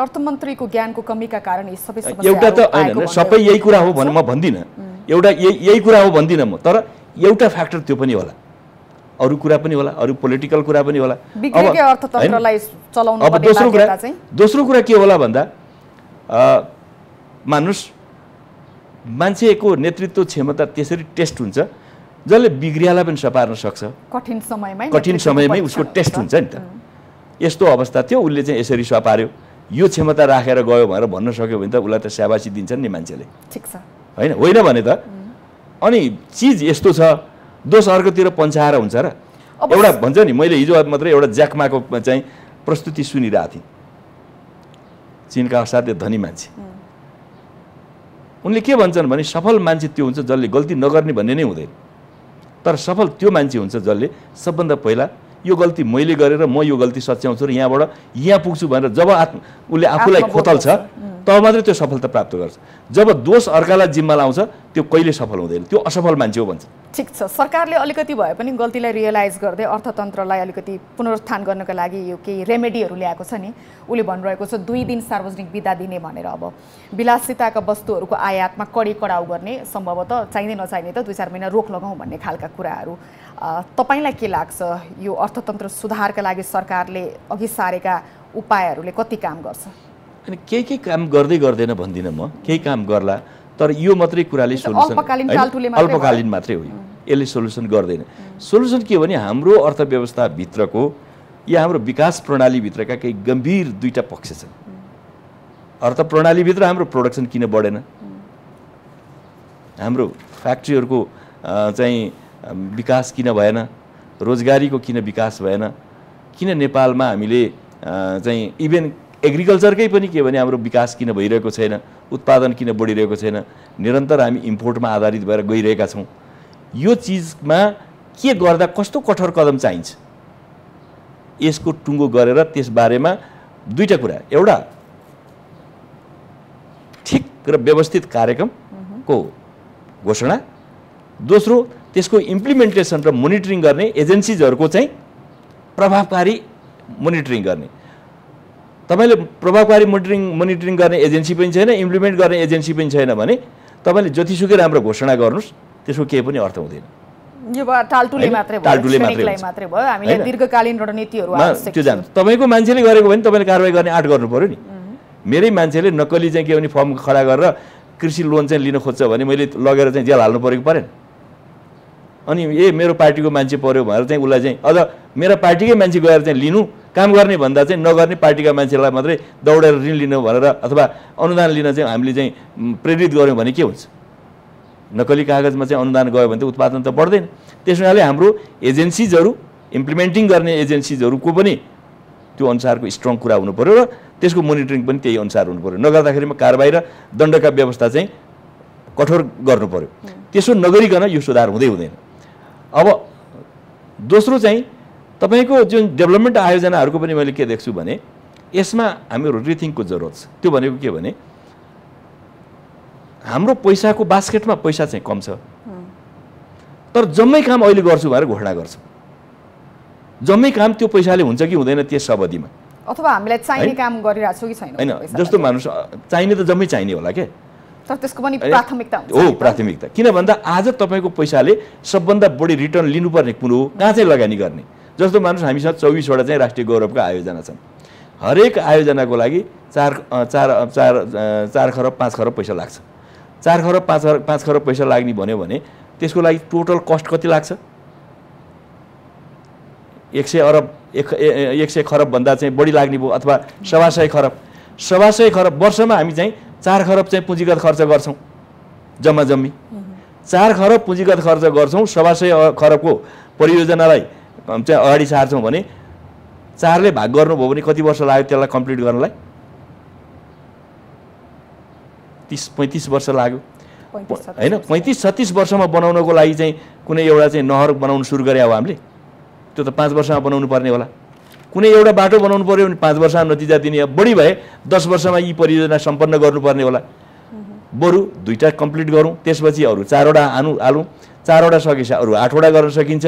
अर्थमन्त्रीको ज्ञानको कमीका कारण यी सबै एउटा त होइन सबै यही कुरा हो। भने म भन्दिनँ। एउटा यही यही कुरा हो भन्दिनँ म तर एउटा फ्याक्टर त्यो पनि होला। अरू कुरा पनि होला अरू पोलिटिकल कुरा पनि होला। अब- दोस्रो कुरा दोस्रो कुरा के होला भन्दा मान्नुहोस् मान्छेको नेतृत्व क्षमता त्यसरी टेस्ट हुन्छ जसले बिग्रियालाई पनि सपार्न सक्छ। कठिन समयमै कठिन समयमै उसको टेस्ट हुन्छ। हुन्छ नि त। यस्तो अवस्था थियो उसले चाहिँ यसरी सपार्यो। यो क्षमता राखेर गयो भनेर भन्न सक्यो भने त उसलाई त स्याबासी दिन्छन् नि मान्छेले। ठिक छ। होइन होइन भने त अनि चिज यस्तो छ दोष अर्कोतिर पन्छाएर हुन्छ र। एउटा भन्छ नि मैले हिजो मात्रै एउटा ज्याकमाको चाहिँ प्रस्तुति सुनिरहेको थिएँ। चिनका असाध्य धनी मान्छे। उनले के भन्छन् भने सफल मान्छे त्यो हुन्छ जसले गल्ती नगर्ने भन्ने नै हुँदैन। तर सफल त्यो मान्छे हुन्छ जसले सबभन्दा पहिला यो गल्ती मैले गरेर म यो गल्ती सच्याउँछु र यहाँबाट यहाँ पुग्छु भनेर जब आत्म उसले आफूलाई खोतल्छ। तब मात्रै त्यो सफलता प्राप्त गर्छ। जब दोष अर्कालाई जिम्मा लाउँछ त्यो कहिले सफल हुँदैन। त्यो असफल मान्छे हो भन्छ। ठिक छ। सरकारले अलिकति भए पनि गल्तीलाई रियलाइज गर्दै अर्थतन्त्रलाई अलिकति पुनरुत्थान गर्नका लागि यो केही रेमेडीहरू ल्याएको छ नि। उसले भनिरहेको छ दुई दिन सार्वजनिक बिदा दिने भनेर अब। विलासिताका वस्तुहरूको आयातमा कडी कडाउ गर्ने सम्भवतः चाहिने नचाहिने त दुई चार महिना रोक लगाउँ भन्ने खालका कुराहरू। तपाईँलाई के लाग्छ? यो अर्थतन्त्र सुधारका लागि सरकारले अघि सारेका उपायहरूले कति काम गर्छ? अनि केही केही काम गर्दै गर्दैन भन्दिनँ म। केही काम गर्ला तर यो मात्रै कुराले सोल्युसन अल्पकालीन मात्रै हो यो। यसले सोल्युसन गर्दैन। सोल्युसन के हो भने हाम्रो अर्थव्यवस्थाभित्रको या हाम्रो विकास प्रणालीभित्रका केही गम्भीर दुईटा पक्ष छन्। अर्थ प्रणालीभित्र हाम्रो प्रोडक्सन किन बढेन? हाम्रो फ्याक्ट्रीहरूको चाहिँ विकास किन भएन? रोजगारीको किन विकास भएन? किन नेपालमा हामीले चाहिँ इभेन एग्रिकल्चरकै पनि के भने हाम्रो विकास किन भइरहेको छैन उत्पादन किन बढिरहेको छैन निरन्तर हामी इम्पोर्टमा आधारित भएर गइरहेका छौँ। यो चिजमा के गर्दा कस्तो कठोर कदम चाहिन्छ? यसको टुङ्गो गरेर त्यसबारेमा दुईवटा कुरा। एउटा ठिक र व्यवस्थित कार्यक्रमको घोषणा। दोस्रो त्यसको इम्प्लिमेन्टेसन र मोनिटरिङ गर्ने एजेन्सिजहरूको चाहिँ प्रभावकारी मोनिटरिङ गर्ने। तपाईँले प्रभावकारी मोनिटरिङ मोनिटरिङ गर्ने एजेन्सी पनि छैन इम्प्लिमेन्ट गर्ने एजेन्सी पनि छैन भने तपाईँले जतिसुकै राम्रो घोषणा गर्नुहोस् त्यसको केही पनि अर्थ हुँदैन। त्यो। जान्छ। तपाईँको मान्छेले गरेको भने तपाईँले कारवाही गर्ने आँट गर्नु पऱ्यो नि। मेरै मान्छेले नक्कली चाहिँ के भने फर्म खडा गरेर कृषि लोन चाहिँ लिन खोज्छ भने मैले लगेर चाहिँ जेल हाल्नु परेको परेन। अनि ए मेरो पार्टीको मान्छे पऱ्यो भनेर चाहिँ उसलाई चाहिँ अझ मेरो पार्टीकै मान्छे गएर चाहिँ लिनु काम गर्ने भन्दा चाहिँ नगर्ने पार्टीका मान्छेलाई मात्रै दौडेर ऋण लिनु भनेर अथवा अनुदान लिन चाहिँ हामीले चाहिँ प्रेरित गऱ्यौँ भने के हुन्छ? नक्कली कागजमा चाहिँ अनुदान गयो भने त उत्पादन त बढ्दैन। त्यस हुनाले हाम्रो एजेन्सिजहरू इम्प्लिमेन्टिङ गर्ने एजेन्सिजहरूको पनि त्यो अनुसारको स्ट्रङ कुरा हुनु पऱ्यो र त्यसको मोनिटरिङ पनि त्यही अनुसार हुनु पऱ्यो नगर्दाखेरिमा कारवाही र दण्डका व्यवस्था चाहिँ कठोर गर्नु पऱ्यो त्यसो नगरिकन यो सुधार हुँदै हुँदैन। अब दोस्रो चाहिँ तपाईँको जुन डेभलपमेन्ट आयोजनाहरूको पनि मैले के देख्छु भने यसमा हामीहरू रिथिङको जरुरत छ। त्यो भनेको के भने हाम्रो पैसाको बास्केटमा पैसा चाहिँ कम छ। तर जम्मै काम अहिले गर्छु भनेर घोषणा गर्छ। जम्मै काम त्यो पैसाले हुन्छ कि हुँदैन त्यस अवधिमा। अथवा हामीलाई चाहिने काम गरिरहेको छौँ कि छैन? होइन जस्तो मानुस चाहिने त जम्मै चाहिने होला के तर त्यसको पनि प्राथमिकता हो प्राथमिकता। किन भन्दा आज तपाईँको पैसाले सबभन्दा बढी रिटर्न लिनुपर्ने कुरो हो कहाँ चाहिँ लगानी गर्ने? जस्तो मानुस हामीसँग चौबिसवटा चाहिँ राष्ट्रिय गौरवका आयोजना छन्। हरेक आयोजनाको लागि चार चार चार चार खरब पाँच खरब पैसा लाग्छ। चार खरब पाँच खरब पाँच खरब पैसा लाग्ने भन्यो भने त्यसको लागि टोटल कस्ट कति लाग्छ? एक सय अरब एक एक सय खरबभन्दा चाहिँ बढी लाग्ने भयो अथवा सवा सय खरब? सवा सय खरब वर्षमा हामी चाहिँ चार खरब चाहिँ पुँजीगत खर्च गर्छौँ जम्मा जम्मी। चार खरब पुँजीगत खर्च गर्छौँ सवा सय खरबको परियोजनालाई। चाहिँ अगाडि सार्छौँ भने चारले भाग गर्नुभयो भने कति वर्ष लाग्यो त्यसलाई कम्प्लिट गर्नलाई? तिस पैँतिस वर्ष लाग्यो। होइन पैँतिस छत्तिस वर्षमा बनाउनको लागि चाहिँ कुनै एउटा चाहिँ नहर बनाउनु सुरु गरे हो हामीले। त्यो त पाँच वर्षमा बनाउनु पर्ने होला। कुनै एउटा बाटो बनाउनु पऱ्यो भने पाँच वर्षमा नतिजा दिने अब बढी भए दस वर्षमा यी परियोजना सम्पन्न गर्नुपर्ने होला। बरु दुईवटा कम्प्लिट गरौँ त्यसपछि अरू चारवटा हानु हालौँ। चारवटा सकेपछि अरू आठवटा गर्न सकिन्छ।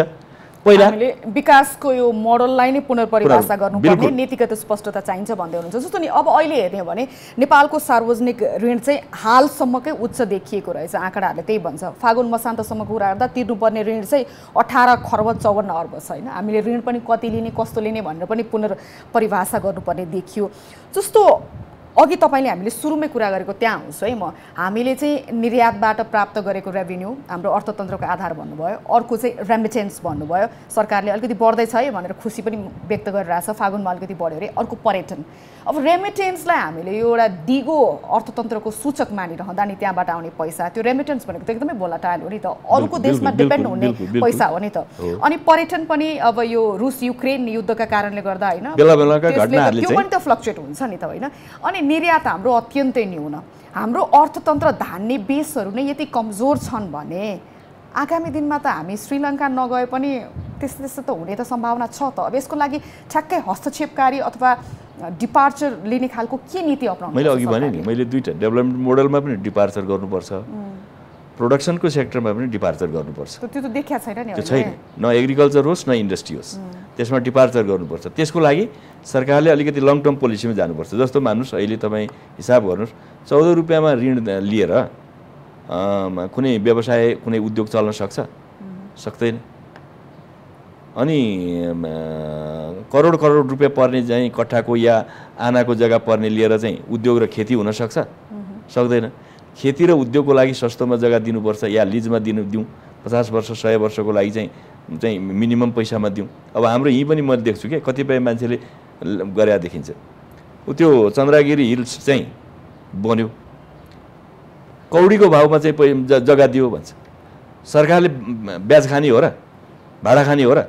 पहिला हामीले विकासको यो मोडललाई नै पुनर्परिभाषा पुनर्- गर्नुपर्ने। नीतिगत स्पष्टता चाहिन्छ भन्दै हुनुहुन्छ। जस्तो नि अब अहिले हेर्ने हो भने नेपालको सार्वजनिक ऋण चाहिँ हालसम्मकै उच्च देखिएको रहेछ। आँकडाहरूले त्यही भन्छ। फागुन मसान्तसम्मको कुरा गर्दा तिर्नुपर्ने ऋण चाहिँ अठार खर्ब चौवन्न अर्ब छ होइन। हामीले ऋण पनि कति लिने कस्तो लिने भनेर पनि पुनर्परिभाषा गर्नुपर्ने देखियो। जस्तो अघि तपाईँले हामीले सुरुमै कुरा गरेको त्यहाँ आउँछु है म। हामीले चाहिँ निर्यातबाट प्राप्त गरेको रेभिन्यू हाम्रो अर्थतन्त्रको आधार भन्नुभयो अर्को चाहिँ रेमिटेन्स भन्नुभयो। सरकारले अलिकति बढ्दैछ है भनेर खुसी पनि व्यक्त गरिरहेछ फागुनमा अलिकति बढ्यो अरे। अर्को पर्यटन। अब रेमिटेन्सलाई हामीले यो एउटा दिगो अर्थतन्त्रको सूचक मानिरहँदा नि त्यहाँबाट आउने पैसा त्यो रेमिटेन्स भनेको त एकदमै भोलाटाइल हो नि त अरूको देशमा डिपेन्ड हुने। पैसा हो नि त। अनि पर्यटन पनि अब यो रुस युक्रेन युद्धका कारणले गर्दा होइन त्यो पनि त फ्लक्चुएट हुन्छ नि त होइन अनि निर्यात हाम्रो अत्यन्तै न्यून हाम्रो अर्थतन्त्र धान्ने बेसहरू नै यति कमजोर छन् भने आगामी दिनमा त हामी श्रीलङ्का नगए पनि त्यस्तो त्यस्तो त हुने त सम्भावना छ त। अब यसको लागि ठ्याक्कै हस्तक्षेपकारी अथवा डिपार्चर लिने खालको के नीति अप्नाउनु मैले अघि भने नि मैले दुईवटा डेभलपमेन्ट मोडलमा पनि डिपार्चर गर्नुपर्छ। प्रोडक्सनको सेक्टरमा पनि डिपार्चर गर्नुपर्छ। त्यो त देखिया छैन नि त्यो। छैन। न एग्रिकल्चर होस् न इन्डस्ट्री होस्। त्यसमा डिपार्चर गर्नुपर्छ। त्यसको लागि सरकारले अलिकति लङ टर्म पोलिसीमा जानुपर्छ। जस्तो मान्नुहोस् अहिले तपाईँ हिसाब गर्नुहोस् चौध रुपियाँमा ऋण लिएर कुनै व्यवसाय कुनै उद्योग चल्न सक्छ? सक्दैन। अनि करोड करोड रुपियाँ पर्ने चाहिँ कट्ठाको या आनाको जग्गा पर्ने लिएर चाहिँ उद्योग र खेती हुन सक्छ? सक्दैन। खेती र उद्योगको लागि सस्तोमा जग्गा दिनुपर्छ या लिजमा दिनु दिउँ। पचास वर्ष सय वर्षको लागि चाहिँ चाहिँ मिनिमम पैसामा दिउँ। अब हाम्रो यहीँ पनि मैले देख्छु क्या कतिपय मान्छेले गरेर देखिन्छ। ऊ त्यो चन्द्रगिरी हिल्स चाहिँ बन्यो। कौडीको भाउमा चाहिँ जग्गा दियो भन्छ। सरकारले ब्याज खाने हो र भाडा खाने हो र।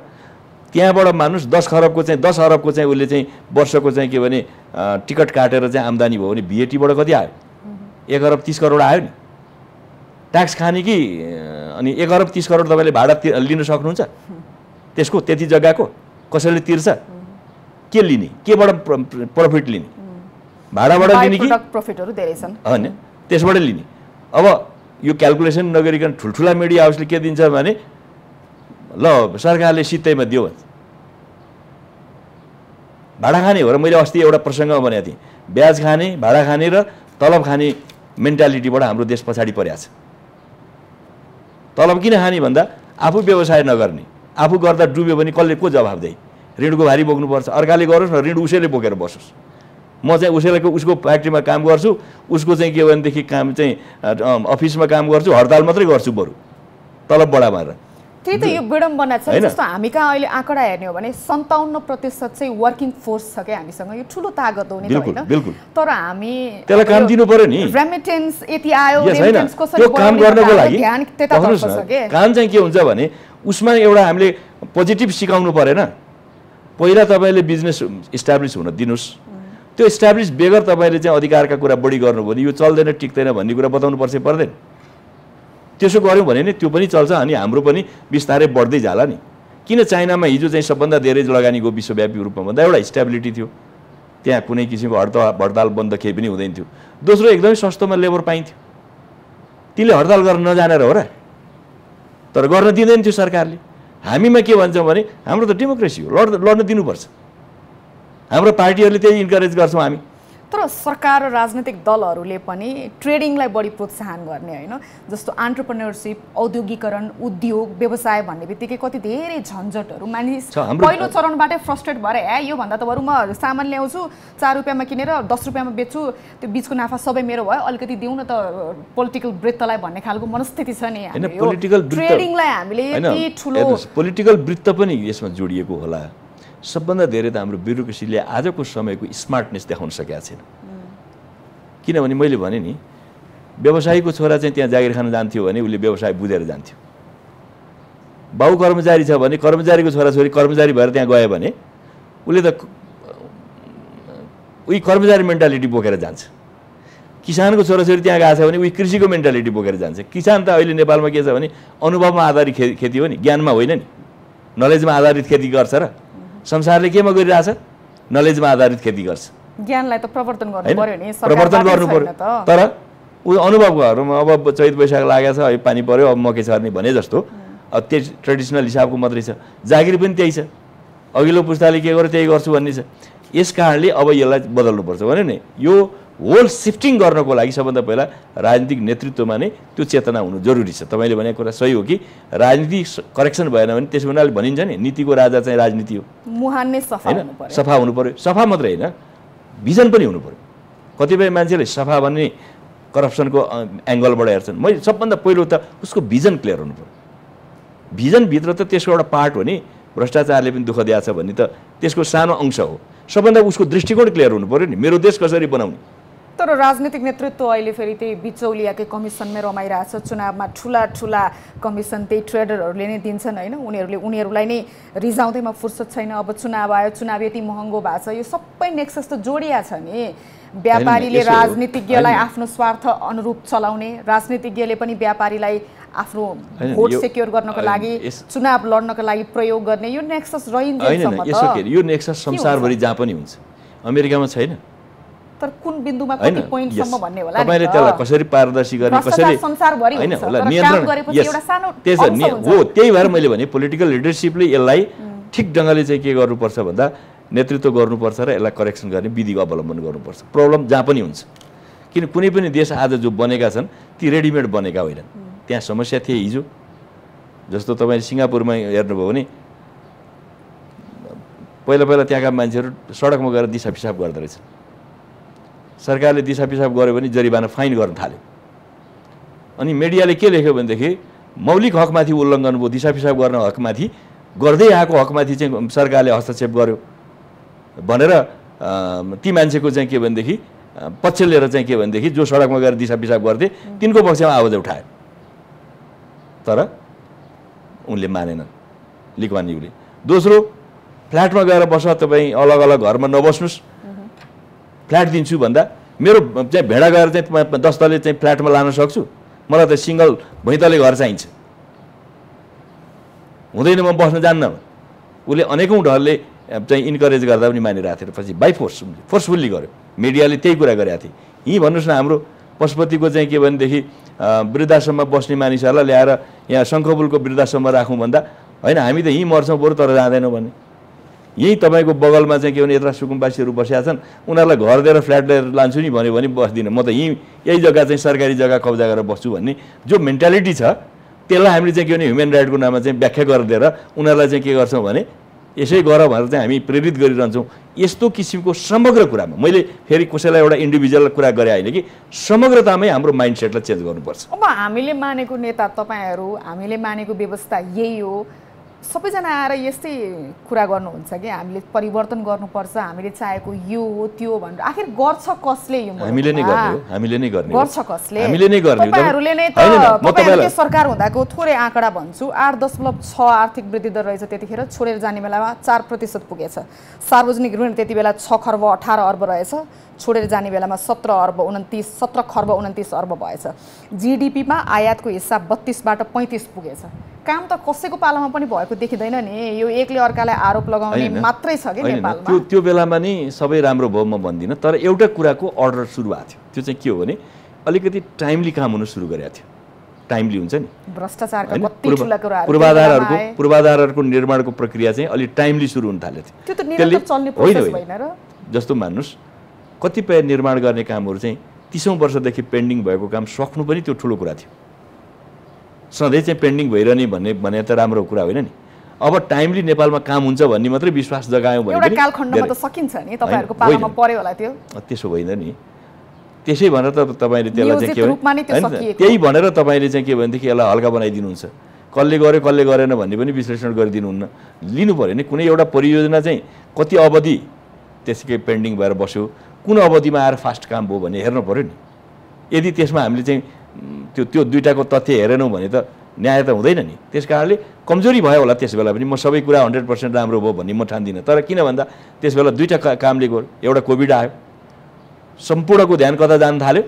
त्यहाँबाट मानुस दस खरबको चाहिँ दस अरबको चाहिँ उसले चाहिँ वर्षको चाहिँ के भने टिकट काटेर चाहिँ आम्दानी भयो भने भिएटीबाट कति आयो? एक अरब तिस करोड आयो नि। ट्याक्स खाने कि अनि एक अरब तिस करोड तपाईँले भाडा लिन सक्नुहुन्छ? त्यसको त्यति जग्गाको कसैले तिर्छ? के लिने? केबाट प्र- प्रफिट लिने? भाडाबाट लिने कि? प्रफिटहरू धेरै छन्। होइन त्यसबाट लिने। अब यो क्यालकुलेसन नगरिकन ठुल्ठुला मिडिया हाउसले के दिन्छ भने ल सरकारले सित्तैमा दियो भन्छ भाडा खाने हो र मैले अस्ति एउटा प्रसङ्गमा भनेको थिएँ। ब्याज खाने भाडा खाने र तलब खाने मेन्टालिटीबाट हाम्रो देश पछाडि परेको छ। तलब किन खाने भन्दा आफू व्यवसाय नगर्ने आफू गर्दा डुब्यो भने कसले को जवाबदेही ऋणको भारी बोक्नुपर्छ। अर्काले गरोस् न ऋण उसैले बोकेर बसोस्। म चाहिँ उसैलाई उसको फ्याक्ट्रीमा काम गर्छु उसको चाहिँ के भनेदेखि काम चाहिँ अफिसमा काम गर्छु हडताल मात्रै गर्छु बरु। तलब बढा भनेर त्यही त यो विडम्बना छ? जस्तो हामी कहाँ अहिले आँकडा हेर्ने हो भने सन्ताउन्न प्रतिशत चाहिँ वर्किङ फोर्स छ क्या हामीसँग। यो ठुलो तागत हो नि। तर हामी त्यसलाई काम दिनु पर्यो नि। रेमिटेन्स यति आयो त्यो काम गर्नको लागि काम चाहिँ के हुन्छ भने उसमा एउटा हामीले पोजिटिभ सिकाउनु परेन। पहिला तपाईँले बिजनेस इस्टाब्लिस हुन दिनुहोस्। त्यो इस्टाब्लिस बेगर तपाईँले चाहिँ अधिकारका कुरा बढी गर्नुभयो भने यो चल्दैन टिक्दैन भन्ने कुरा बताउनु पर्छ पर्दैन। त्यसो गऱ्यौँ भने नि त्यो पनि चल्छ अनि हाम्रो पनि बिस्तारै बढ्दै जाला नि। किन चाइनामा हिजो चाहिँ सबभन्दा धेरै लगानी गयो विश्वव्यापी रूपमा भन्दा एउटा स्टेबिलिटी थियो। त्यहाँ कुनै किसिमको हडताल हडताल बन्द केही पनि हुँदैन थियो। दोस्रो एकदमै सस्तोमा लेबर पाइन्थ्यो। तिनले हडताल गर्न नजानेर हो र। तर गर्न दिँदैन थियो सरकारले। हामीमा के भन्छौँ भने हाम्रो त डेमोक्रेसी हो लड लड्न दिनुपर्छ। हाम्रो पार्टीहरूले त्यही इन्करेज गर्छौँ हामी। तर सरकार र राजनैतिक दलहरूले पनि ट्रेडिङलाई बढी प्रोत्साहन गर्ने होइन? जस्तो आन्टरप्रेन्योरसिप औद्योगिकरण उद्योग व्यवसाय भन्ने बित्तिकै कति धेरै झन्झटहरू मानिस पहिलो चरणबाटै फ्रस्ट्रेट भएर ए योभन्दा त बरु म सामान ल्याउँछु चार रुपियाँमा किनेर दस रुपियाँमा बेच्छु त्यो बिचको नाफा सबै मेरो भयो अलिकति दिउँ न त पोलिटिकल वृत्तलाई भन्ने खालको मनस्थिति छ नि पोलिटिकल ट्रेडिङलाई हामीले पोलिटिकल वृत्त पनि यसमा जोडिएको होला। सबभन्दा धेरै त हाम्रो ब्युरोक्रेसीले आजको समयको स्मार्टनेस देखाउन सकेका छैन। किनभने मैले भने नि व्यवसायीको छोरा चाहिँ त्यहाँ जागिर खान जान्थ्यो भने उसले व्यवसाय बुझेर जान्थ्यो। बाउ कर्मचारी छ भने कर्मचारीको छोराछोरी कर्मचारी भएर त्यहाँ गयो भने उसले त उही कर्मचारी मेन्टालिटी बोकेर जान्छ। किसानको छोराछोरी त्यहाँ गएको छ भने उही कृषिको मेन्टालिटी बोकेर जान्छ। किसान त अहिले नेपालमा के छ भने अनुभवमा आधारित खेती हो नि ज्ञानमा होइन नि। नलेजमा आधारित खेती गर्छ र। संसारले केमा गरिरहेछ? नलेजमा आधारित खेती गर्छ। ज्ञानलाई त प्रवर्तन गर्नु प्रवर्तन गर्नु पर्यो। त। तर ऊ अनुभवकोहरूमा अब चैत वैशाख लागेको छ है पानी पऱ्यो अब मकै छर्ने भने जस्तो। अब त्यही ट्रेडिसनल हिसाबको मात्रै छ। जागिर पनि त्यही छ। अघिल्लो पुस्ताले के गर्यो त्यही गर्छु भन्ने छ। यस कारणले अब यसलाई बदल्नुपर्छ। भन्यो नि यो होल सिफ्टिङ गर्नको लागि सबभन्दा पहिला राजनीतिक नेतृत्वमा नै त्यो चेतना हुनु जरुरी छ। तपाईँले भनेको कुरा सही हो कि राजनीति करेक्सन भएन भने त्यसो हुनाले भनिन्छ नि नीतिको राजा चाहिँ राजनीति हो। मुहान नै सफा होइन? सफा हुनु पऱ्यो सफा मात्रै होइन भिजन पनि हुनु पऱ्यो कतिपय मान्छेले सफा भन्ने करप्सनको एङ्गलबाट हेर्छन्। मैले सबभन्दा पहिलो त उसको भिजन क्लियर हुनु पऱ्यो भिजनभित्र त त्यसको एउटा पार्ट हो नि। भ्रष्टाचारले पनि दुःख दिएको छ भन्ने त त्यसको सानो अंश हो। सबभन्दा उसको दृष्टिकोण क्लियर हुनु पऱ्यो नि। मेरो देश कसरी बनाउने? तर राजनीतिक नेतृत्व अहिले फेरि त्यही बिचौलियाकै कमिसनमै रमाइरहेछ। चुनावमा ठुला ठुला कमिसन त्यही ट्रेडरहरूले नै दिन्छन् होइन। उनीहरूले उनीहरूलाई नै रिजाउँदैमा फुर्सद छैन। अब चुनाव आयो चुनाव यति महँगो भएको छ। यो सबै नेक्सस त जोडिया छ नि। व्यापारीले। राजनीतिज्ञलाई। आफ्नो स्वार्थ अनुरूप चलाउने राजनीतिज्ञले पनि व्यापारीलाई आफ्नो भोट सेक्योर गर्नको लागि चुनाव लड्नको लागि प्रयोग गर्ने। यो नेक्सस यो नेक्सस संसारभरि जहाँ पनि हुन्छ। अमेरिकामा छैन। तर कुन बिन्दुमा कति पोइन्टसम्म। भन्ने होला तपाईँले। त्यसलाई कसरी पारदर्शी गर्ने कसरी संसारभरि होइन होला नियन्त्रण। एउटा सानो त्यस। हो त्यही भएर मैले भने पोलिटिकल लिडरसिपले यसलाई ठिक ढङ्गले चाहिँ के गर्नुपर्छ भन्दा नेतृत्व गर्नुपर्छ र यसलाई करेक्सन गर्ने विधिको अवलम्बन गर्नुपर्छ। प्रब्लम जहाँ पनि हुन्छ। किन कुनै पनि देश आज जो बनेका छन् ती रेडिमेड बनेका होइनन्। त्यहाँ समस्या थिए हिजो। जस्तो तपाईँले सिङ्गापुरमा हेर्नुभयो भने पहिला पहिला त्यहाँका मान्छेहरू सडकमा गएर दिसा पिसाब गर्दो रहेछन्। सरकारले दिसा पिसाब गर्यो भने जरिवाना फाइन गर्न थाल्यो। अनि मिडियाले के लेख्यो भनेदेखि मौलिक हकमाथि उल्लङ्घन भयो दिसा पिसाब गर्न हकमाथि गर्दै आएको हकमाथि चाहिँ सरकारले हस्तक्षेप गर्यो। भनेर ती मान्छेको चाहिँ के भनेदेखि पक्ष लिएर चाहिँ के भनेदेखि जो सडकमा गएर दिसा पिसाब गर्थे तिनको पक्षमा आवाज उठायो। तर उनले मानेनन् लिकवानीले दोस्रो फ्ल्याटमा गएर बस तपाईँ अलग अलग घरमा नबस्नुहोस्। फ्ल्याट दिन्छु भन्दा मेरो चाहिँ भेडा गएर चाहिँ दस तले चाहिँ फ्ल्याटमा लान सक्छु। मलाई त सिङ्गल भैँतले घर चाहिन्छ। हुँदैन म बस्न जान्न। उसले अनेकौँ ढरले चाहिँ इन्करेज गर्दा पनि मानिरहेको थियो। पछि बाई फोर्स फोर्सफुल्ली गर्यो। मिडियाले त्यही कुरा गरेको थियो यहीँ भन्नुहोस् न हाम्रो पशुपतिको चाहिँ के भनेदेखि वृद्धाश्रममा बस्ने मानिसहरूलाई ल्याएर यहाँ शङ्खपुलको वृद्धाश्रममा राखौँ भन्दा होइन हामी त यहीँ मर्छौँ बरु तर जाँदैनौँ भने यहीँ तपाईँको बगलमा चाहिँ के भने यत्र सुकुम्बासीहरू बसेका छन् उनीहरूलाई घर दिएर फ्ल्याट लिएर लान्छु नि भन्यो भने बस्दिनँ। म त यहीँ यही जग्गा चाहिँ सरकारी जग्गा कब्जा गरेर बस्छु भन्ने जो मेन्टालिटी छ त्यसलाई हामीले चाहिँ के भने ह्युमन राइटको नाममा चाहिँ व्याख्या गरिदिएर उनीहरूलाई चाहिँ के गर्छौँ भने यसै गर भनेर चाहिँ हामी प्रेरित गरिरहन्छौँ। यस्तो किसिमको समग्र कुरामा मैले फेरि कसैलाई एउटा इन्डिभिजुअल कुरा गरे होइन कि समग्रतामै हाम्रो माइन्ड सेटलाई चेन्ज गर्नुपर्छ। अब हामीले मानेको नेता तपाईँहरू हामीले मानेको व्यवस्था यही हो। सबैजना आएर यस्तै कुरा गर्नुहुन्छ कि? हामीले परिवर्तन गर्नुपर्छ। हामीले चाहेको यो हो त्यो भनेर। आखिर गर्छ कसले यो हामीले नै? गर्ने हामीले नै गर्ने गर्छ कसले? हामीले नै गर्ने तपाईँहरूले नै त तपाईँलाई सरकार हुँदाको थोरै आँकडा भन्छु। आठ दशमलव छ आर्थिक वृद्धि दर रहेछ त्यतिखेर। छोडेर जाने बेलामा चार प्रतिशत पुगेछ। सार्वजनिक ऋण त्यति बेला छ खर्ब अठार अर्ब रहेछ। छोडेर जाने बेलामा सत्र अर्ब उन्तिस सत्र खर्ब उन्तिस अर्ब भएछ। जिडिपीमा आयातको हिस्सा बत्तिसबाट पैँतिस पुगेछ। काम त कसैको पालामा पनि भएको देखिँदैन नि। यो एकले अर्कालाई आरोप लगाउने मात्रै छ कि नेपालमा? त्यो त्यो बेलामा नि सबै राम्रो भयो म भन्दिनँ। तर एउटा कुराको अर्डर सुरु भएको थियो। त्यो चाहिँ के हो भने अलिकति टाइमली काम हुनु सुरु गरेको थियो। टाइमली हुन्छ नि। पूर्वाधारहरूको। पूर्वाधारहरूको निर्माणको प्रक्रिया चाहिँ अलि टाइमली सुरु हुन थालेको थियो। त्यसले- होइन, जस्तो मान्नुहोस् कतिपय निर्माण गर्ने कामहरू चाहिँ तिसौँ वर्षदेखि पेन्डिङ भएको काम सक्नु पनि त्यो ठुलो कुरा थियो। सधैँ चाहिँ पेन्डिङ भइरहने भन्ने भने त राम्रो कुरा होइन नि। अब टाइमली नेपालमा काम हुन्छ भन्ने मात्रै विश्वास जगायौँ भने सकिन्छ नि होला त्यो। त्यसो होइन नि। त्यसै भनेर त तपाईँले त्यसलाई चाहिँ के भने होइन। त्यही भनेर तपाईँले चाहिँ के भनेदेखि यसलाई हल्का बनाइदिनुहुन्छ। कसले गर्यो कसले गरेन भन्ने पनि विश्लेषण गरिदिनुहुन्न। लिनु पऱ्यो नि कुनै एउटा परियोजना चाहिँ कति अवधि त्यसकै पेन्डिङ भएर बस्यो कुन अवधिमा आएर फास्ट काम भयो भन्ने हेर्नु पऱ्यो नि। यदि त्यसमा हामीले चाहिँ त्यो त्यो दुइटाको तथ्य हेरेनौँ भने त न्याय त हुँदैन नि। त्यस कारणले कमजोरी भयो होला त्यस बेला पनि म सबै कुरा हन्ड्रेड पर्सेन्ट राम्रो भयो भन्ने म ठान्दिनँ। तर किन भन्दा त्यस बेला दुईवटा का- कामले गयो। एउटा कोभिड आयो। सम्पूर्णको ध्यान कता जान थाल्यो?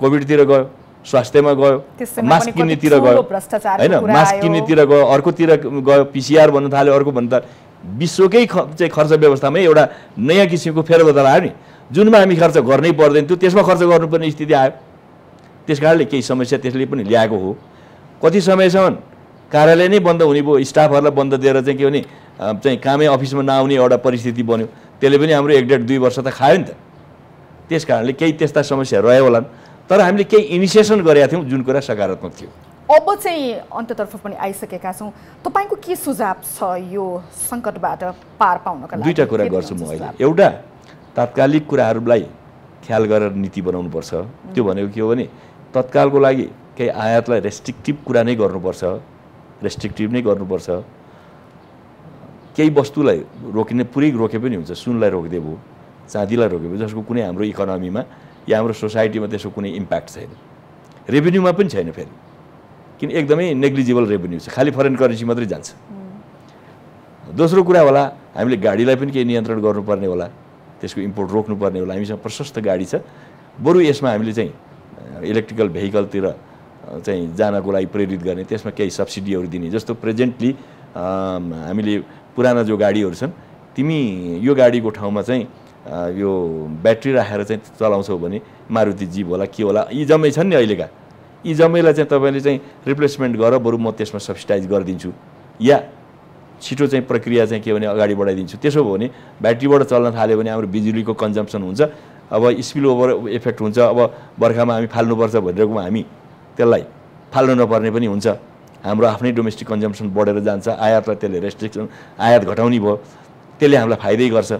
कोभिडतिर गयो स्वास्थ्यमा गयो मास्क किन्नेतिर गयो। होइन मास्क। किन्नेतिर गयो अर्कोतिर गयो पिसिआर भन्नु थाल्यो अर्को भन्नु थाल्यो विश्वकै ख चाहिँ खर्च व्यवस्थामै एउटा नयाँ किसिमको फेरबदल आयो नि। जुनमा हामी खर्च गर्नै पर्दैन थियो त्यसमा खर्च गर्नुपर्ने स्थिति आयो। त्यस कारणले केही समस्या त्यसले पनि ल्याएको हो। कति समयसम्म कार्यालय नै बन्द हुने भयो स्टाफहरूलाई बन्द दिएर चाहिँ के भने चाहिँ कामै अफिसमा नआउने एउटा परिस्थिति बन्यो। त्यसले पनि हाम्रो एक डेढ दुई वर्ष त खायो नि त। त्यस कारणले केही त्यस्ता समस्याहरू रह्यो होलान्। तर हामीले केही इनिसिएसन गरेका थियौँ जुन कुरा सकारात्मक थियो। अब चाहिँ अन्त्यतर्फ पनि आइसकेका छौँ। तपाईँको के सुझाव छ यो सङ्कटबाट पार पाउनका लागि? दुईवटा कुरा गर्छु म अहिले? एउटा तात्कालिक कुराहरूलाई ख्याल गरेर नीति बनाउनुपर्छ। त्यो भनेको के हो भने तत्कालको लागि केही आयातलाई रेस्ट्रिक्टिभ कुरा नै गर्नुपर्छ रेस्ट्रिक्टिभ नै गर्नुपर्छ। केही वस्तुलाई रोकिने पुरै रोके पनि हुन्छ सुनलाई रोकिदिए भयो चाँदीलाई रोके भयो जसको कुनै हाम्रो इकोनोमीमा या हाम्रो सोसाइटीमा त्यसको कुनै इम्प्याक्ट छैन। रेभेन्यूमा पनि छैन फेरि। किन एकदमै नेग्लिजिबल रेभेन्यू छ खालि फरेन करेन्सी मात्रै जान्छ। दोस्रो कुरा होला हामीले गाडीलाई पनि केही नियन्त्रण गर्नुपर्ने होला त्यसको इम्पोर्ट रोक्नुपर्ने होला। हामीसँग प्रशस्त गाडी छ। बरु यसमा हामीले चाहिँ इलेक्ट्रिकल भेहिकलतिर चाहिँ जानको लागि प्रेरित गर्ने त्यसमा केही सब्सिडीहरू दिने। जस्तो प्रेजेन्टली हामीले पुराना जो गाडीहरू छन् तिमी यो गाडीको ठाउँमा चाहिँ यो ब्याट्री राखेर चाहिँ चलाउँछौ भने मारुति जीप होला के होला यी जम्मै छन् नि अहिलेका। यी जम्मैलाई चाहिँ तपाईँले चाहिँ रिप्लेसमेन्ट गर बरु म त्यसमा सब्सिडाइज गरिदिन्छु। या छिटो चाहिँ प्रक्रिया चाहिँ के भने अगाडि बढाइदिन्छु। त्यसो भयो भने ब्याट्रीबाट चल्न थाल्यो भने हाम्रो बिजुलीको कन्जम्सन हुन्छ। अब स्पिल ओभर इफेक्ट हुन्छ अब बर्खामा हामी फाल्नुपर्छ भनेरकोमा हामी त्यसलाई फाल्नु नपर्ने पनि हुन्छ। हाम्रो आफ्नै डोमेस्टिक कन्जम्सन बढेर जान्छ आयातलाई त्यसले रेस्ट्रिक्सन आयात घटाउने भयो त्यसले हामीलाई फाइदै गर्छ।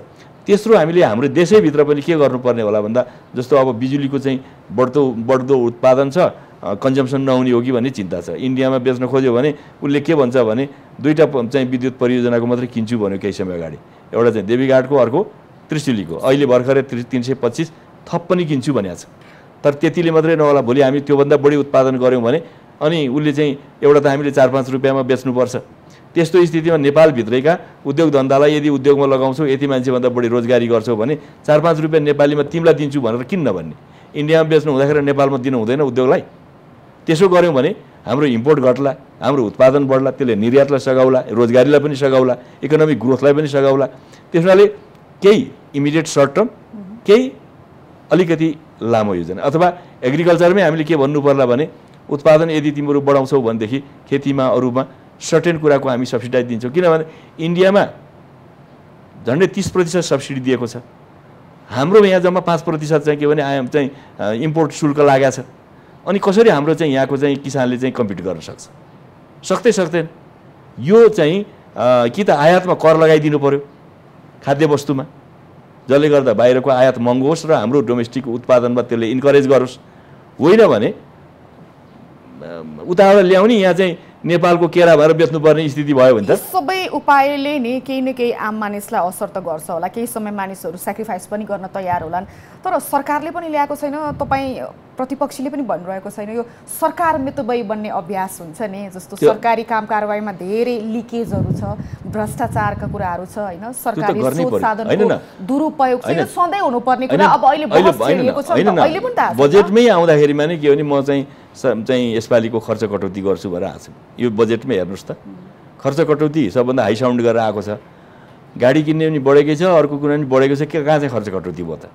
तेस्रो हामीले हाम्रो देशैभित्र पनि के गर्नुपर्ने होला भन्दा जस्तो अब बिजुलीको चाहिँ बढ्दो बढ्दो उत्पादन छ कन्जम्सन नहुने हो कि भन्ने चिन्ता छ। इन्डियामा बेच्न खोज्यो भने उसले के भन्छ भने दुईवटा चाहिँ विद्युत परियोजनाको मात्रै किन्छु भन्यो केही समय अगाडि। एउटा चाहिँ देवीघाटको अर्को त्रिशुलीको। अहिले भर्खरै त्रि तिन सय पच्चिस थप पनि किन्छु भनेको छ। तर त्यतिले मात्रै नहोला भोलि हामी त्योभन्दा बढी उत्पादन गऱ्यौँ भने अनि उसले चाहिँ एउटा त हामीले चार पाँच रुपियाँमा बेच्नुपर्छ। त्यस्तो स्थितिमा नेपालभित्रैका उद्योग धन्दालाई यदि उद्योगमा लगाउँछौ यति मान्छेभन्दा बढी रोजगारी गर्छौ भने चार पाँच रुपियाँ नेपालीमा तिमीलाई दिन्छु भनेर किन नभन्ने इन्डियामा बेच्नु हुँदाखेरि नेपालमा दिनु हुँदैन उद्योगलाई। त्यसो गऱ्यौँ भने हाम्रो इम्पोर्ट घट्ला हाम्रो उत्पादन बढ्ला त्यसले निर्यातलाई सघाउला रोजगारीलाई पनि सघाउला इकोनोमिक ग्रोथलाई पनि सघाउला। त्यसमाले केही इमिडिएट सर्ट टर्म केही अलिकति लामो योजना। अथवा एग्रिकल्चरमै हामीले के भन्नु पर्ला भने उत्पादन यदि तिमीहरू बढाउँछौ भनेदेखि खेतीमा अरूमा सर्टेन कुराको हामी सब्सिडाइज दिन्छौँ। किनभने इन्डियामा झन्डै तिस प्रतिशत सब्सिडी दिएको छ। हाम्रो यहाँ जम्मा पाँच प्रतिशत चाहिँ के भने आयाम चाहिँ इम्पोर्ट शुल्क लागेको छ। अनि कसरी हाम्रो चाहिँ यहाँको चाहिँ किसानले चाहिँ कम्पिट गर्न सक्छ? सक्दै सक्दैन यो चाहिँ कि त आयातमा कर लगाइदिनु पर्यो। खाद्य वस्तुमा। जसले गर्दा बाहिरको आयात महँगो होस् र हाम्रो डोमेस्टिक उत्पादनमा त्यसले इन्करेज गरोस्। होइन भने उताबाट ल्याउने यहाँ चाहिँ नेपालको केरा भएर बेच्नुपर्ने स्थिति भयो भने त? सबै उपायले नि केही न केही आम मानिसलाई असर त गर्छ होला। केही समय मानिसहरू सेक्रिफाइस पनि गर्न तयार होलान्। तर सरकारले पनि ल्याएको छैन। तपाईँ प्रतिपक्षीले पनि भनिरहेको छैन। यो सरकार मितुबै बन्ने अभ्यास हुन्छ नि। जस्तो सरकारी काम कारवाहीमा धेरै लिकेजहरू छ भ्रष्टाचारका कुराहरू छ होइन? सरकारी स्रोत साधनको। दुरुपयोग चाहिँ। सधैँ हुनुपर्ने कुरा। अब अहिले। बजेटमै आउँदाखेरिमा नै के हो भने म चाहिँ चाहिँ यसपालिको खर्च कटौती गर्छु भनेर आएको छु। यो बजेटमै हेर्नुहोस् त। खर्च कटौती सबभन्दा हाई साउन्ड गरेर आएको छ। गाडी किन्ने पनि बढेकै छ अर्को कुनै पनि बढेको छ। के कहाँ चाहिँ खर्च कटौती भयो त?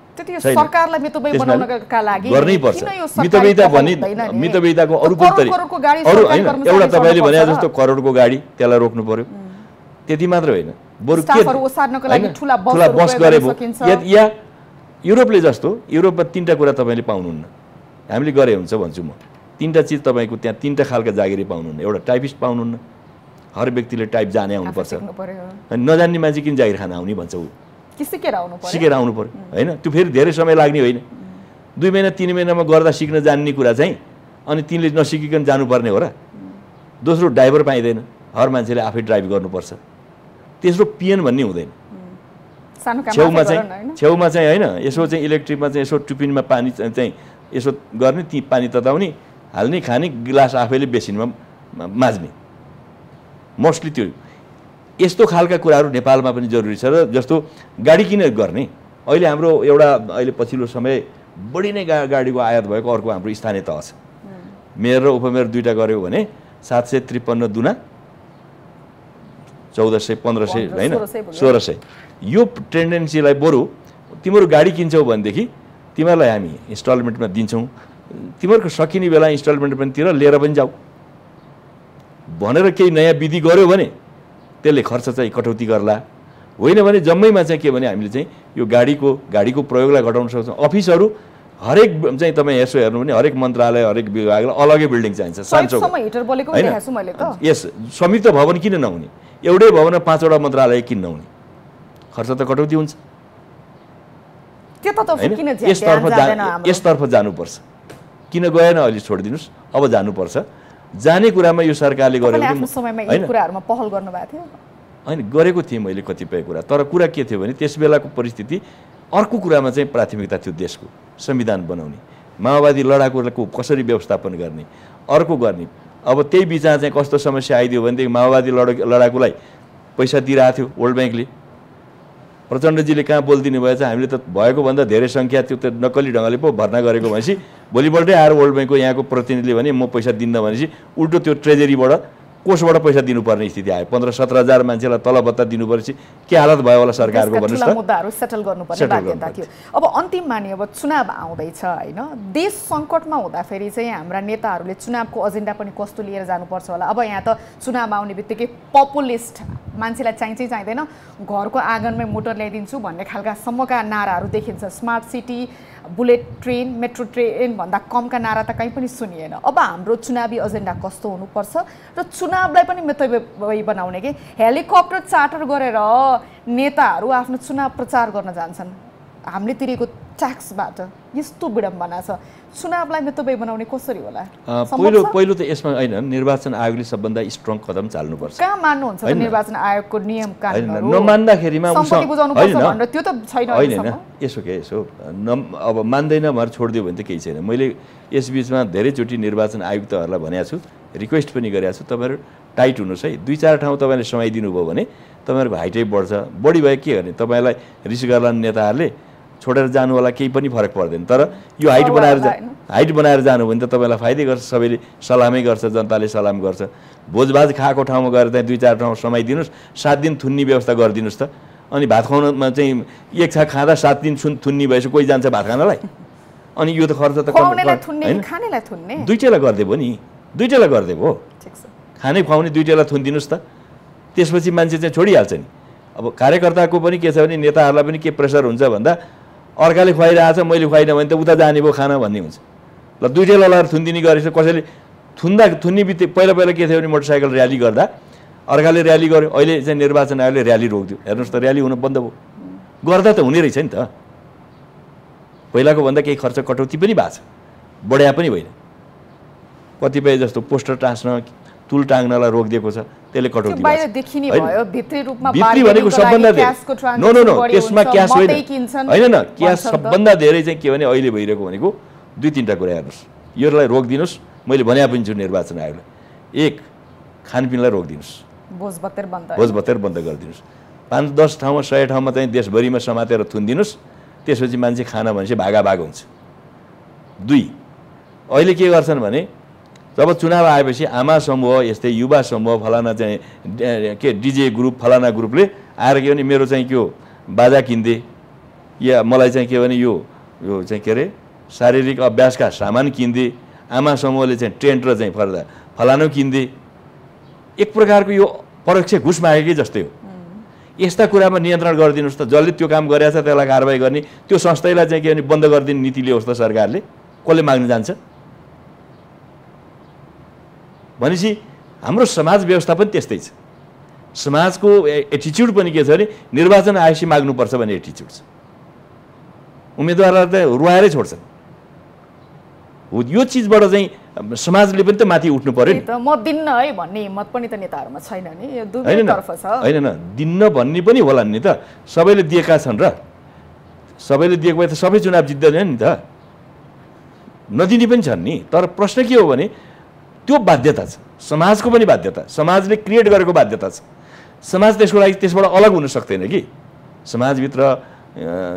गर्नै पर्छ। मितव्ययता भने? मितव्ययताको अरू पनि तरिका अरू होइन एउटा तपाईँले भने जस्तो। करोडको गाडी त्यसलाई रोक्नु पर्यो। त्यति मात्र होइन। बरु? ठुला बस गरे या युरोपले जस्तो युरोपमा तिनवटा कुरा तपाईँले पाउनुहुन्न। हामीले गरे हुन्छ भन्छु म। तिनवटा चिज तपाईँको त्यहाँ तिनवटा खालका जागिरी पाउनुहुन्न। एउटा टाइपिस्ट पाउनुहुन्न। हर व्यक्तिले टाइप जाने आउनुपर्छ। अनि नजान्ने मान्छे किन जागिर खान आउने भन्छ? ऊ सिकेर आउनु सिकेर आउनु पर्यो। होइन? त्यो फेरि धेरै समय लाग्ने होइन। दुई महिना तिन महिनामा गर्दा सिक्न जान्ने कुरा चाहिँ अनि तिनले नसिकिकन जानुपर्ने हो र। दोस्रो ड्राइभर पाइँदैन। हर मान्छेले आफै ड्राइभ गर्नुपर्छ। तेस्रो पिएन भन्ने हुँदैन। छेउमा चाहिँ? छेउमा चाहिँ होइन। यसो चाहिँ इलेक्ट्रिकमा चाहिँ यसो टुपिनमा पानी चाहिँ यसो गर्ने ती पानी तताउने। हाल्ने खाने गिलास आफैले बेसिनमा माझ्ने। मोस्टली त्यो। यस्तो खालका कुराहरू नेपालमा पनि जरुरी छ र जस्तो गाडी किन गर्ने। अहिले हाम्रो एउटा अहिले पछिल्लो समय बढी नै गा गाडीको आयात भएको अर्को हाम्रो स्थानीय तह छ। मेयर र उपमेयर दुइटा गऱ्यो भने सात सय त्रिपन्न दुना चौध सय पन्ध्र सय होइन। सोह्र सय यो टेन्डेन्सीलाई बरु तिमीहरू गाडी किन्छौ भनेदेखि तिमीहरूलाई हामी इन्स्टलमेन्टमा दिन्छौँ। तिमीहरूको सकिने बेला इन्स्टलमेन्ट पनि तिर लिएर पनि जाऊ। भनेर केही नयाँ विधि गऱ्यो भने त्यसले खर्च चाहिँ कटौती गर्ला। होइन भने जम्मैमा चाहिँ के भने हामीले चाहिँ यो गाडीको गाडीको प्रयोगलाई घटाउन सक्छौँ। अफिसहरू हरेक चाहिँ तपाईँ यसो हेर्नु भने हरेक मन्त्रालय हरेक विभागलाई अलग्गै बिल्डिङ चाहिन्छ पनि होइन? यस संयुक्त भवन किन नहुने? एउटै भवनमा पाँचवटा मन्त्रालय किन नहुने खर्च त कटौती हुन्छ। यसतर्फ? यसतर्फ जानुपर्छ। किन गएन अहिले छोडिदिनुहोस् अब जानुपर्छ। जाने कुरामा यो सरकारले गर्नुभएको थियो? होइन गरेको थिएँ मैले कतिपय कुरा तर कुरा के थियो भने त्यस बेलाको परिस्थिति अर्को कुरामा चाहिँ प्राथमिकता थियो देशको संविधान बनाउने। माओवादी लडाकुको कसरी व्यवस्थापन गर्ने अर्को गर्ने। अब त्यही बिचमा चाहिँ कस्तो समस्या आइदियो भनेदेखि माओवादी लड लडाकुलाई पैसा दिइरहेको थियो वर्ल्ड ब्याङ्कले प्रचण्डजीले कहाँ बोलिदिनु भएछ हामीले त भएको भन्दा धेरै सङ्ख्या त्यो त नक्कली ढङ्गले पो भर्ना गरेको भनेपछि भोलिपल्टै आएर वर्ल्ड ब्याङ्कको यहाँको प्रतिनिधिले भने म पैसा दिन्न भनेपछि उल्टो त्यो ट्रेजरीबाट कोषबाट पैसा दिनुपर्ने स्थिति आयो। पन्ध्र सत्र हजार मान्छेलाई तलब भत्ता दिनुपर्छ। के हालत भयो होला सरकारको मुद्दाहरू सेटल गर्नुपर्ने बाध्यता। थियो। अब अन्तिममा नि अब चुनाव आउँदैछ होइन? देश सङ्कटमा हुँदाखेरि चाहिँ हाम्रा नेताहरूले चुनावको एजेन्डा पनि कस्तो लिएर जानुपर्छ होला? अब यहाँ त चुनाव आउने बित्तिकै पपुलिस्ट मान्छेलाई चाहिन्छ चाहिँदैन। घरको आँगनमै मोटर ल्याइदिन्छु भन्ने खालका सम्मका नाराहरू देखिन्छ। Smart city bullet train metro train भन्दा कमका नारा त कहीँ पनि सुनिएन। अब हाम्रो चुनावी एजेन्डा कस्तो हुनुपर्छ र चुनावलाई पनि मितव्ययी बनाउने कि? हेलिकप्टर चार्टर गरेर नेताहरू आफ्नो चुनाव प्रचार गर्न जान्छन्। हामीले तिरेको ट्याक्सबाट यस्तो विडम्बना छ। चुनावलाई मितव्ययी बनाउने कसरी होला? पहिलो? पहिलो त यसमा होइन निर्वाचन आयोगले सबभन्दा स्ट्रङ कदम चाल्नुपर्छ। कहाँ मान्नुहुन्छ। निर्वाचन आयोगको नियम नमान्दाखेरिमा होइन, त्यो त छैन होइन। यसो के यसो। नम अब मान्दैन भनेर छोडिदियो भने त केही छैन। मैले यस बिचमा धेरैचोटि निर्वाचन आयुक्तहरूलाई भनेको छु रिक्वेस्ट पनि गरेको छु तपाईँहरू टाइट हुनुहोस् है। दुई चार ठाउँ तपाईँले समय दिनुभयो भने तपाईँहरूको हाइटै बढ्छ। बढी भयो के गर्ने? तपाईँलाई रिस नेताहरूले छोडेर जानु होला केही पनि फरक पर्दैन। तर यो हाइट बनाएर जा। हाइट बनाएर जानु भने त तपाईँलाई फाइदै गर्छ सबैले सलामै गर्छ जनताले सलाम गर्छ। भोजभाज खाएको ठाउँमा गएर त्यहाँ दुई चार ठाउँ समय दिनुहोस् सात दिन थुन्ने व्यवस्था गरिदिनुहोस् त। अनि भात खुवाउनमा चाहिँ एक छाक खाँदा सात दिन सुन थुन्नी भएपछि कोही जान्छ भात खानलाई? अनि यो त खर्च त दुइटैलाई गरिदिएको नि। दुइटैलाई गरिदिएको हो। खाने खुवाउने दुइटैलाई थुनिदिनुहोस् त। त्यसपछि मान्छे चाहिँ छोडिहाल्छ नि। अब कार्यकर्ताको पनि के छ भने नेताहरूलाई पनि के प्रेसर हुन्छ भन्दा अर्काले खुवाइरहेको छ मैले खुवाइनँ भने त उता जाने भयो खाना भन्ने हुन्छ। ल दुइटैलाई लगाएर थुनिदिने गरेछ कसैले थुन्दा थुन्ने बित्तिकै पहिला पहिला के थियो भने मोटरसाइकल र्याली गर्दा अर्काले र्याली गर्यो अहिले चाहिँ निर्वाचन आयोगले र्याली रोकिदियो हेर्नुहोस् त र्याली हुन बन्द भयो। गर्दा त हुने रहेछ नि त। पहिलाको भन्दा केही खर्च कटौती पनि भएको छ। बढ्या पनि होइन कतिपय जस्तो पोस्टर टाँस्न तुल टाङ्नलाई रोकिदिएको छ त्यसले त्यो कटौती भित्री भनेको सबभन्दा धेरै। नो नो नो त्यसमा क्यास होइन होइन न क्यास। सबभन्दा धेरै चाहिँ के भने अहिले भइरहेको भनेको दुई तिनवटा कुरा हेर्नुहोस्। योलाई रोकिदिनुहोस् मैले भने पनि छु निर्वाचन आयोगलाई। एक खानपिनलाई रोकिदिनुहोस्। भोज बत्तेर बन्द। भोज भतेर बन्द गरिदिनुहोस्। पाँच दस ठाउँमा सय ठाउँमा चाहिँ देशभरिमा समातेर थुनिदिनुहोस्। त्यसपछि मान्छे खाना भनेपछि भागा भाग हुन्छ। दुई अहिले के गर्छन् भने जब चुनाव आएपछि आमा समूह यस्तै युवा समूह फलाना चाहिँ के डिजे ग्रुप फलाना ग्रुपले आएर के भने मेरो चाहिँ के हो बाजा किनिदे या मलाई चाहिँ के भने यो यो चाहिँ के अरे शारीरिक अभ्यासका सामान किनिदे आमा समूहले चाहिँ टेन्ट र चाहिँ फर्दा फलानु किनिदे एक प्रकारको यो परोक्ष घुस मागेकै जस्तै हो। यस्ता कुरामा नियन्त्रण गरिदिनुहोस् त। जसले त्यो काम गरेछ त्यसलाई कारवाही गर्ने त्यो संस्थालाई चाहिँ के भने बन्द गरिदिने नीति ल्याओस् त सरकारले। कसले माग्न जान्छ? भनेपछि हाम्रो समाज व्यवस्था पनि त्यस्तै छ। समाजको एटिच्युड पनि के छ भने निर्वाचन आएपछि माग्नुपर्छ भन्ने एटिच्युड छ। उम्मेदवारलाई त रुवाएरै छोड्छन्। हो यो चिजबाट चाहिँ समाजले पनि त माथि उठ्नु पऱ्यो नि। म दिन्न है भन्ने हिम्मत पनि त नेताहरूमा छैन नि। यो छ। होइन दिन्न भन्ने पनि होला नि त। सबैले दिएका छन् र। सबैले दिएको भए त सबै चुनाव जित्दैन नि त। नदिने पनि छन् नि। तर प्रश्न के हो भने त्यो बाध्यता छ। समाजको पनि बाध्यता समाजले क्रिएट गरेको बाध्यता छ। समाज त्यसको लागि त्यसबाट अलग हुन सक्दैन कि। समाजभित्र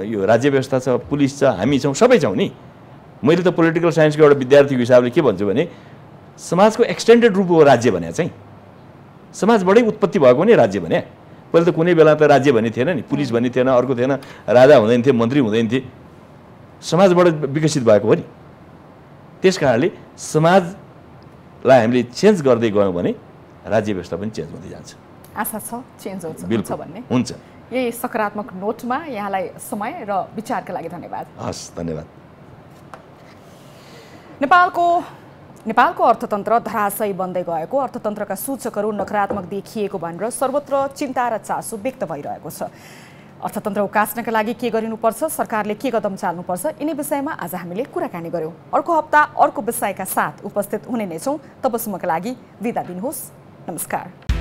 यो राज्य व्यवस्था छ पुलिस छ हामी छौँ सबै छौँ नि। मैले त पोलिटिकल साइन्सको एउटा विद्यार्थीको हिसाबले के भन्छु भने समाजको एक्सटेन्डेड रूप हो राज्य भने चाहिँ। समाजबाटै उत्पत्ति भएको नि राज्य भने। पहिले त कुनै बेला त राज्य भन्ने थिएन नि पुलिस भन्ने थिएन अर्को थिएन राजा हुँदैन थिए मन्त्री हुँदैन थिए। समाजबाट विकसित भएको हो नि। त्यस कारणले समाजलाई हामीले चेन्ज गर्दै गयौँ भने राज्य व्यवस्था पनि चेन्ज हुँदै जान्छ। आशा छ चेन्ज हुन्छ भन्ने। हुन्छ। यही सकारात्मक नोटमा यहाँलाई समय र विचारका लागि धन्यवाद। हस् धन्यवाद। नेपालको नेपालको अर्थतन्त्र धराशयी बन्दै गएको। अर्थतन्त्रका सूचकहरू नकारात्मक देखिएको भनेर सर्वत्र चिन्ता र चासो व्यक्त भइरहेको छ। अर्थतन्त्र उकास्नका लागि के गरिनुपर्छ? सरकारले के कदम चाल्नुपर्छ? यिनै विषयमा आज हामीले कुराकानी गऱ्यौँ अर्को हप्ता अर्को विषयका साथ उपस्थित हुने नै छौँ। तबसम्मका लागि विदा दिनुहोस्। नमस्कार।